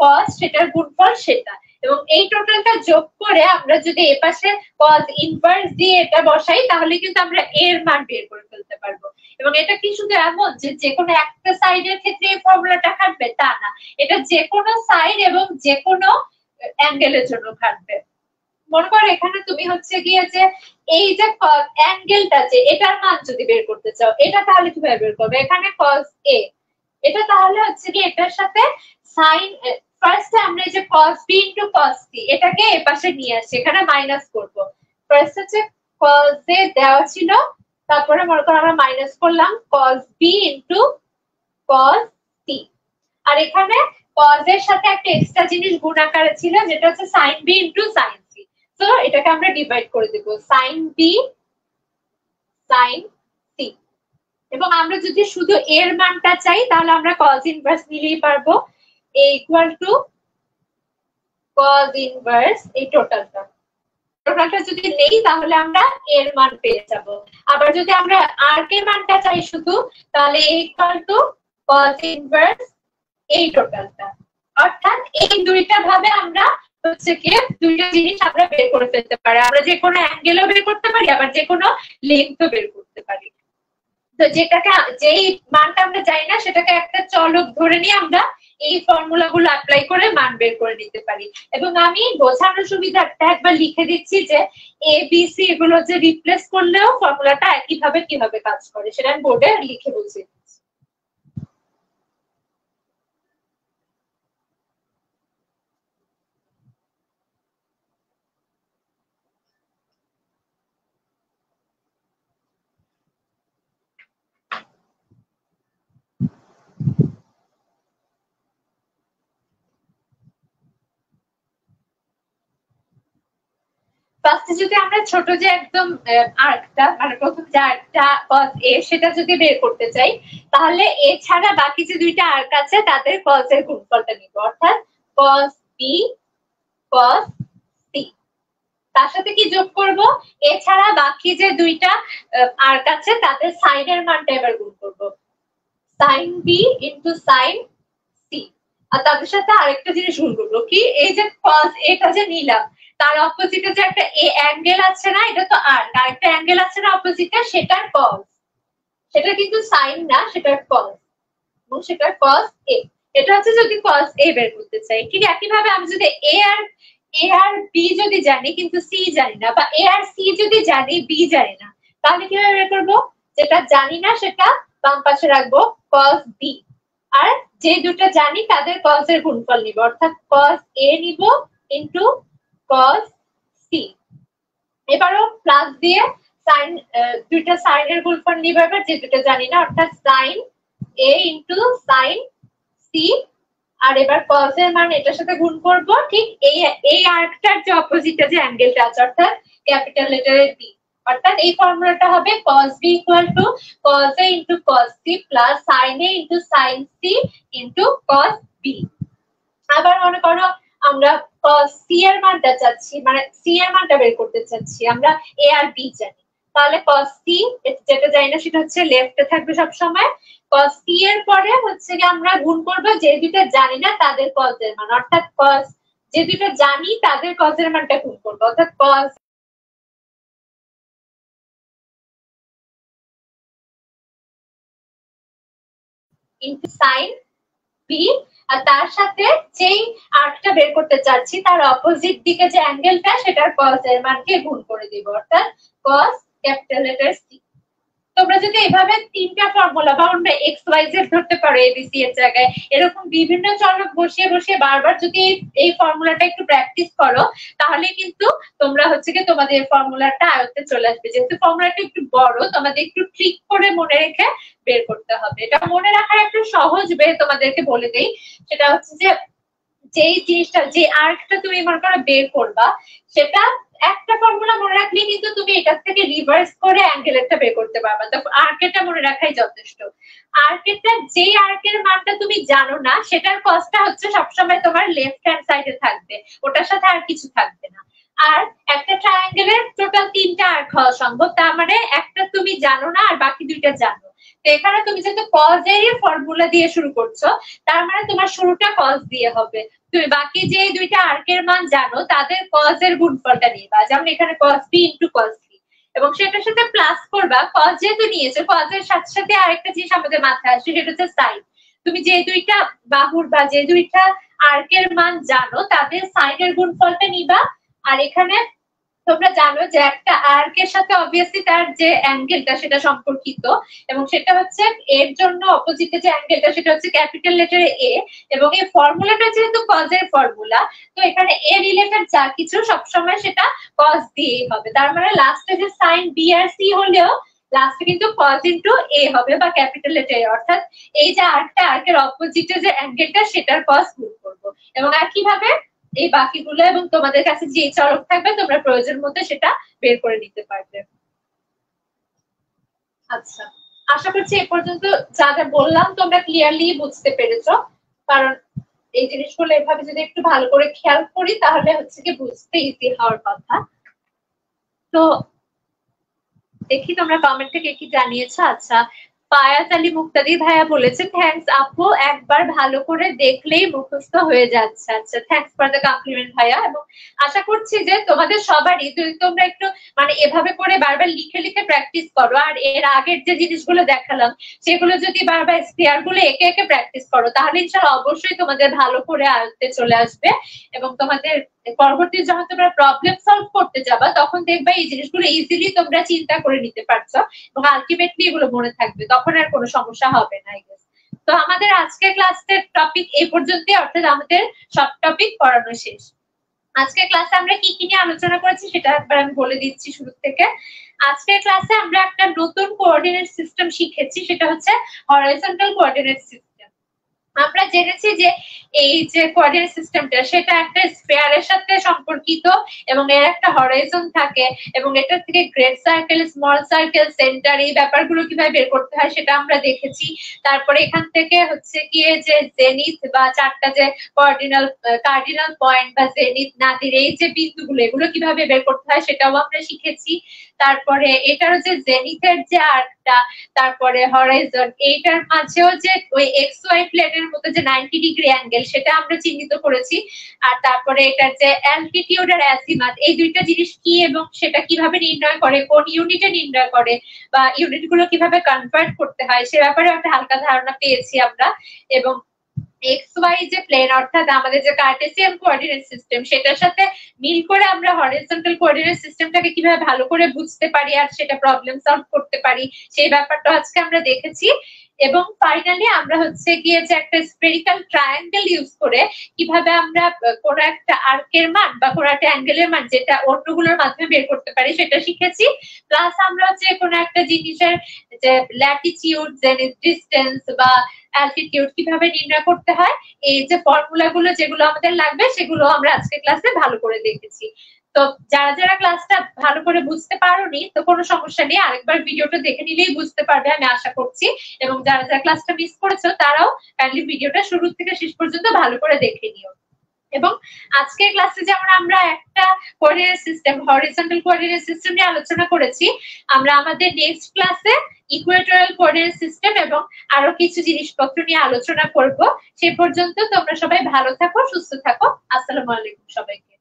কস সেটার গুণফল সেটা। এবং এই টোটালটা যোগ করে আমরা যদি এপাশে কজ ইনভার্স দিয়ে এটা বসাই, তাহলে কিন্তু আমরা এর মান বের করে ফেলতে পারব। এবং এটা কি শুধু এমন যে যে কোনো একটা সাইডের ক্ষেত্রে এই ফর্মুলাটা খাটবে তা না। এটা যে কোনো সাইড এবং যে কোনো অ্যাঙ্গেলের জন্য খাটবে মনে করো এখানে তুমি হচ্ছে গিয়ে যে এই যে অ্যাঙ্গেলটা যে, এটার মান যদি বের করতে চাও, এটা তাহলে কীভাবে বের করবে? এখানে কজ এ এটা তাহলে হচ্ছে কি এটার সাথে সাইন ফার্স্টে আমরা এই যে cos b into cos c এটাকে এ পাশে নিয়ে আসি, এখানে মাইনাস করব। ফার্স্ট হচ্ছে cos a দেওয়া ছিল, তারপরে মনে করো আমরা মাইনাস করলাম cos b into cos c আর এখানে cos এর সাথে একটা এক্সট্রা জিনিস গুণ আকারে ছিল, যেটা হচ্ছে sin b into sin c তো এটাকে আমরা ডিভাইড করে দেব, sin b, sin c এবং আমরা যদি শুধু এর মানটা চাই, তাহলে আমরা cos ইনভার্স নিলেই পারব। A equal to cos inverse এই টোটালটা টোটালটা যদি নেই, তাহলে আমরা এর মান পেয়ে যাব। আবার যদি আমরা আর কে মানটা চাই শুধু, তাহলে a equal to cos inverse এই টোটালটা অর্থাৎ এই দুইটা ভাবে আমরা হচ্ছে কি, দুইটা জিনিস আমরা বের করে ফেলতে পারি। আমরা যে কোনো অ্যাঙ্গেলও বের করতে পারি, আবার যে কোনো লেন্থও বের করতে পারি। তো যেটাকে, যেই মানটা আমরা চাই না, সেটাকে একটা চলক ধরে নিয়ে আমরা এই ফর্মুলা গুলো অ্যাপ্লাই করে মান বের করে নিতে পারি। এবং আমি বোঝানোর সুবিধাটা একবার লিখে দিচ্ছি যে এ বি সি এগুলো যে রিপ্লেস করলেও ফর্মুলাটা একইভাবে কীভাবে কাজ করে, সেটা আমি বোর্ডে লিখে বুঝিয়ে ফার্স্টে যদি আমরা ছোট যে একদম আর্কটা মানে প্রথম যে আর্কটা কজ এ সেটা যদি বের করতে চাই, তাহলে এ ছাড়া বাকি যে দুইটা আর্ক আছে, তাদের কজ এর গুণফলটা নিব। অর্থাৎ কজ বি কজ সি তার সাথে কি যোগ করব? এছাড়া বাকি যে দুইটা আর্ক আছে, তাদের সাইনের মানটা এবার গুণ করব। সাইন বি ইন্টু সাইন আর তাদের সাথে আরেকটা জিনিস ভুল করল কি? এই যে কজ এটা যে নিলাম, তার অপোজিটে যে একটা এ অ্যাঙ্গেল আছে না, এটা তো আর আরেকটা অ্যাঙ্গেল আছে না অপোজিটে সেটার কজ সেটা কিন্তু সাইন না, সেটার কজ এবং সেটার কজ এ এটা হচ্ছে যদি কজ এ বের করতে চাই, ঠিক একই ভাবে আমি যদি এ আর এ আর বি যদি জানি, কিন্তু সি জানি না, বা এ আর সি যদি জানি বি জানি না, তাহলে কীভাবে বের করব? যেটা জানি না, সেটা বাম পাশে রাখব কজ বি আর যে দুটো জানি, তাদের কজ এর গুণফল নিব। অর্থাৎ কজ এ নিব ইন্টু cos c এবারও প্লাস দিয়ে সাইন দুইটা সাইনের গুণফল নিব এবার, যে দুটো জানি না, অর্থাৎ sine a into sine c আর এবার cos এর মান এটার সাথে গুণ করব, ঠিক এই এই আর্কটার যে অপোজিটে যে অ্যাঙ্গেলটা আছে, অর্থাৎ ক্যাপিটাল লেটারের b অর্থাৎ এই ফর্মুলাটা হবে cos b equal to cos a into cos c plus sin a into sin c into cos b. আবার মনে করো আমরা সি এর মানটা চাচ্ছি মানে সি এর মানটা বের করতে চাচ্ছি, আমরা এ আর বি জানি। তাহলে cos c, যেটা জানি না সেটা হচ্ছে লেফটে থাকবে সব সময় cos c এর পরে হচ্ছে কি আমরা গুণ করব যে দুটো জানি না তাদের cos এর মান। অর্থাৎ cos, যে দুটো জানি তাদের cos এর মানটা গুণ করব। অর্থাৎ cos সাইন বি আর তার সাথে যেই আর্কটা বের করতে চাচ্ছি, তার অপোজিট দিকে যে অ্যাঙ্গেলটা সেটার কস এর মানকে গুণ করে দিব। অর্থাৎ কস ক্যাপিটাল লেটার সি তোমরা যদি এভাবে তিনটা ফর্মুলা বা অন্য এক্স ওয়াই জেড ধরতে পারো এবিসি এর জায়গায়, এরকম বিভিন্ন চলক বসিয়ে বসিয়ে বারবার যদি এই ফর্মুলাটা একটু প্র্যাকটিস করো, তাহলে কিন্তু তোমরা হচ্ছে কি তোমাদের ফর্মুলাটা আয়ত্তে চলে আসবে। যেহেতু ফর্মুলাটা একটু বড়, তোমাদের একটু ট্রিক করে মনে রেখে বের করতে হবে। এটা মনে রাখার একটু সহজ বে তোমাদেরকে বলে দেই, সেটা হচ্ছে যে যেই জিনিসটা যে আর্কটা তুমি মনে করো বের করবা, সেটা একটা ফর্মুলা মনে রাখলে কিন্তু তুমি এটার থেকে রিভার্স করে অ্যাঙ্গেলেরটা বের করতে পারবা। তো আর্কেটা মনে রাখাই যথেষ্ট। আর্কেটা যে আর্কের মানটা তুমি জানো না, সেটার কস্টটা হচ্ছে সবসময় তোমার লেফট হ্যান্ড সাইডে থাকবে। ওটার সাথে আর কিছু থাকবে না। আর একটা ট্রায়াঙ্গেলের টোটাল তিনটা আর্ক হওয়া সম্ভব। তার মানে একটা তুমি জানো না, আর বাকি দুইটা জানো। তো এখানে তুমি যেহেতু কজেরই ফর্মুলা দিয়ে শুরু করছ, তার মানে তোমার শুরুটা কজ দিয়ে হবে। তুমি বাকি যে দুইটা আর্কের মান জানো, তাদের কজের গুণফলটা নিবা যেমন এখানে কজ বি ইন্টু কজ এবং সেটার সাথে প্লাস করবা কজ যেহেতু নিয়েছো কজের সাথে সাথে আরেকটা জিনিস আমাদের মাথায় আসছে, সেটা হচ্ছে সাইন তুমি যে দুইটা বাহুর বা যে দুইটা আর্কের মান জানো, তাদের সাইনের গুণফলটা নিবা আর এখানে তোমরা জানো যে একটা আর্কের সাথে অবভিয়াসলি তার যে অ্যাঙ্গেলটা সেটা সম্পর্কিত এবং সেটা হচ্ছে এর জন্য অপোজিটে যে অ্যাঙ্গেলটা সেটা হচ্ছে ক্যাপিটাল লেটার এ এবং এই ফর্মুলাটা যেহেতু কজের ফর্মুলা তো এখানে এ রিলেটেড যা কিছু সবসময় সেটা কজ দিয়েই হবে। তার মানে লাস্টে যে সাইন বি আর সি হলেও লাস্টে কিন্তু কজ ইন্টু এ হবে বা ক্যাপিটাল লেটার এ অর্থাৎ এই যে আর্কটা আর্কের অপোজিটে যে অ্যাঙ্গেলটা সেটার কজ গুণ করব। এবং একইভাবে এই বাকিগুলো এবং তোমাদের কাছে যে চরক থাকবে, তোমরা প্রয়োজন মতো সেটা বের করে নিতে পারবে। আচ্ছা আশা করছি এ পর্যন্ত যা যা বললাম তোমরা ক্লিয়ারলি বুঝতে পেরেছ। কারণ এই জিনিসগুলো এভাবে যদি একটু ভালো করে খেয়াল করি, তাহলে হচ্ছে কি বুঝতে ইজি হওয়ার কথা। তো দেখি তোমরা কমেন্ট থেকে কি জানিয়েছো। আচ্ছা ফায়াজ আলী মুক্তাদি ভাইয়া বলেছে থ্যাংকস আপু, একবার ভালো করে দেখলেই মুখস্থ হয়ে যাচ্ছে। আচ্ছা থ্যাংকস ফর দ্য কমপ্লিমেন্ট ভাইয়া। এবং আশা করছি যে তোমাদের সবারই, যদি তোমরা একটু মানে এভাবে করে বারবার লিখে লিখে প্র্যাকটিস করো, আর এর আগের যে জিনিসগুলো দেখালাম, সেগুলো যদি বারবার স্পেয়ারগুলো একে একে প্র্যাকটিস করো, তাহলে ইনশাল্লাহ অবশ্যই তোমাদের ভালো করে আয়ত্তে চলে আসবে। এবং তোমাদের পরবর্তী যখন তোমরা প্রবলেম সলভ করতে যাবা, তখন দেখবা এই জিনিসগুলো ইজিলি তোমরা চিন্তা করে নিতে পারছ এবং আলটিমেটলি এগুলো মনে থাকবে। তখন আর কোনো সমস্যা হবে না তো আমাদের আজকের ক্লাসের টপিক এই পর্যন্তই, অর্থাৎ আমাদের সব টপিক পড়ানো শেষ। আজকের ক্লাসে আমরা কি কি নিয়ে আলোচনা করেছি সেটা একবার আমি বলে দিচ্ছি শুরু থেকে। আজকের ক্লাসে আমরা একটা নতুন কোঅর্ডিনেট সিস্টেম শিখেছি, সেটা হচ্ছে হরাইজন্টাল কোঅর্ডিনেট সিস্টেম আমরা জেনেছি যে এই যে কোঅর্ডিনেট সিস্টেমটা সেটা একটা স্পেয়ারের সাথে সম্পর্কিত এবং এর একটা হরাইজন থাকে এবং এটা থেকে great circle small circle centre এই ব্যাপারগুলো কীভাবে বের করতে হয় সেটা আমরা দেখেছি। তারপরে এখান থেকে হচ্ছে গিয়ে যে জেনিথ বা চারটা যে কোঅর্ডিনাল কার্ডিনাল পয়েন্ট বা জেনিথ নাদির এই যে বিন্দুগুলো, এগুলো কীভাবে বের করতে হয় সেটাও আমরা শিখেছি। তারপরে এটারও যে জেনিথের যে আর্কটা, তারপরে হরাইজন, এইটার মাঝেও যে ওই এক্স ওয়াই প্লেনের মতো যে নাইনটি ডিগ্রি অ্যাঙ্গেল সেটা আমরা চিহ্নিত করেছি। আর তারপরে এটার যে অ্যালটিটিউড আর অ্যাসিমাত এই দুইটা জিনিস কি এবং সেটা কীভাবে নির্ণয় করে, কোন ইউনিটে নির্ণয় করে, বা ইউনিটগুলো কীভাবে কনভার্ট করতে হয়, সে ব্যাপারে একটা হালকা ধারণা পেয়েছি আমরা। এবং এক্স ওয়াই যে প্লেন অর্থাৎ আমাদের যে কার্টেসিয়ান কোঅর্ডিনেট সিস্টেম সেটার সাথে মিল করে আমরা হরিজন্টাল কোঅর্ডিনেট সিস্টেমটাকে কীভাবে ভালো করে বুঝতে পারি আর সেটা প্রবলেম সলভ করতে পারি, সেই ব্যাপারটা আজকে আমরা দেখেছি। এবং ফাইনালি আমরা হচ্ছে গিয়ে যে একটা স্পেরিক্যাল ট্রায়াঙ্গেল ইউজ করে কীভাবে আমরা কোনো একটা আর্কের মান বা কোনো একটা অ্যাঙ্গেলের মান যেটা অন্যগুলোর মাধ্যমে বের করতে পারি সেটা শিখেছি। প্লাস আমরা হচ্ছে কোনো একটা জিনিসের যে ল্যাটিটিউড জেনিথ ডিস্টেন্স বা অ্যালটিটিউড কীভাবে নির্ণয় করতে হয়, এই যে ফর্মুলা গুলো যেগুলো আমাদের লাগবে সেগুলো আমরা আজকে ক্লাসে ভালো করে দেখেছি। তো যারা যারা ক্লাসটা ভালো করে বুঝতে পারোনি, তো কোনো সমস্যা নেই। আরেকবার ভিডিওটা দেখে নিলেই বুঝতে পারবে, আমি আশা করছি। এবং যারা যারা ক্লাসটা মিস করেছ, তারাও কাইন্ডলি ভিডিওটা শুরু থেকে শেষ পর্যন্ত ভালো করে দেখে নিও। এবং আজকের ক্লাসে যেমন আমরা একটা coordinate system horizontal coordinate system নিয়ে আলোচনা করেছি, আমরা আমাদের নেক্সট ক্লাসে ইকুয়েটোরিয়াল কোঅর্ডিনেট সিস্টেম এবং আরও কিছু জিনিসপত্র নিয়ে আলোচনা করব। সে পর্যন্ত তোমরা সবাই ভালো থাকো, সুস্থ থাকো। আসসালামু আলাইকুম সবাইকে।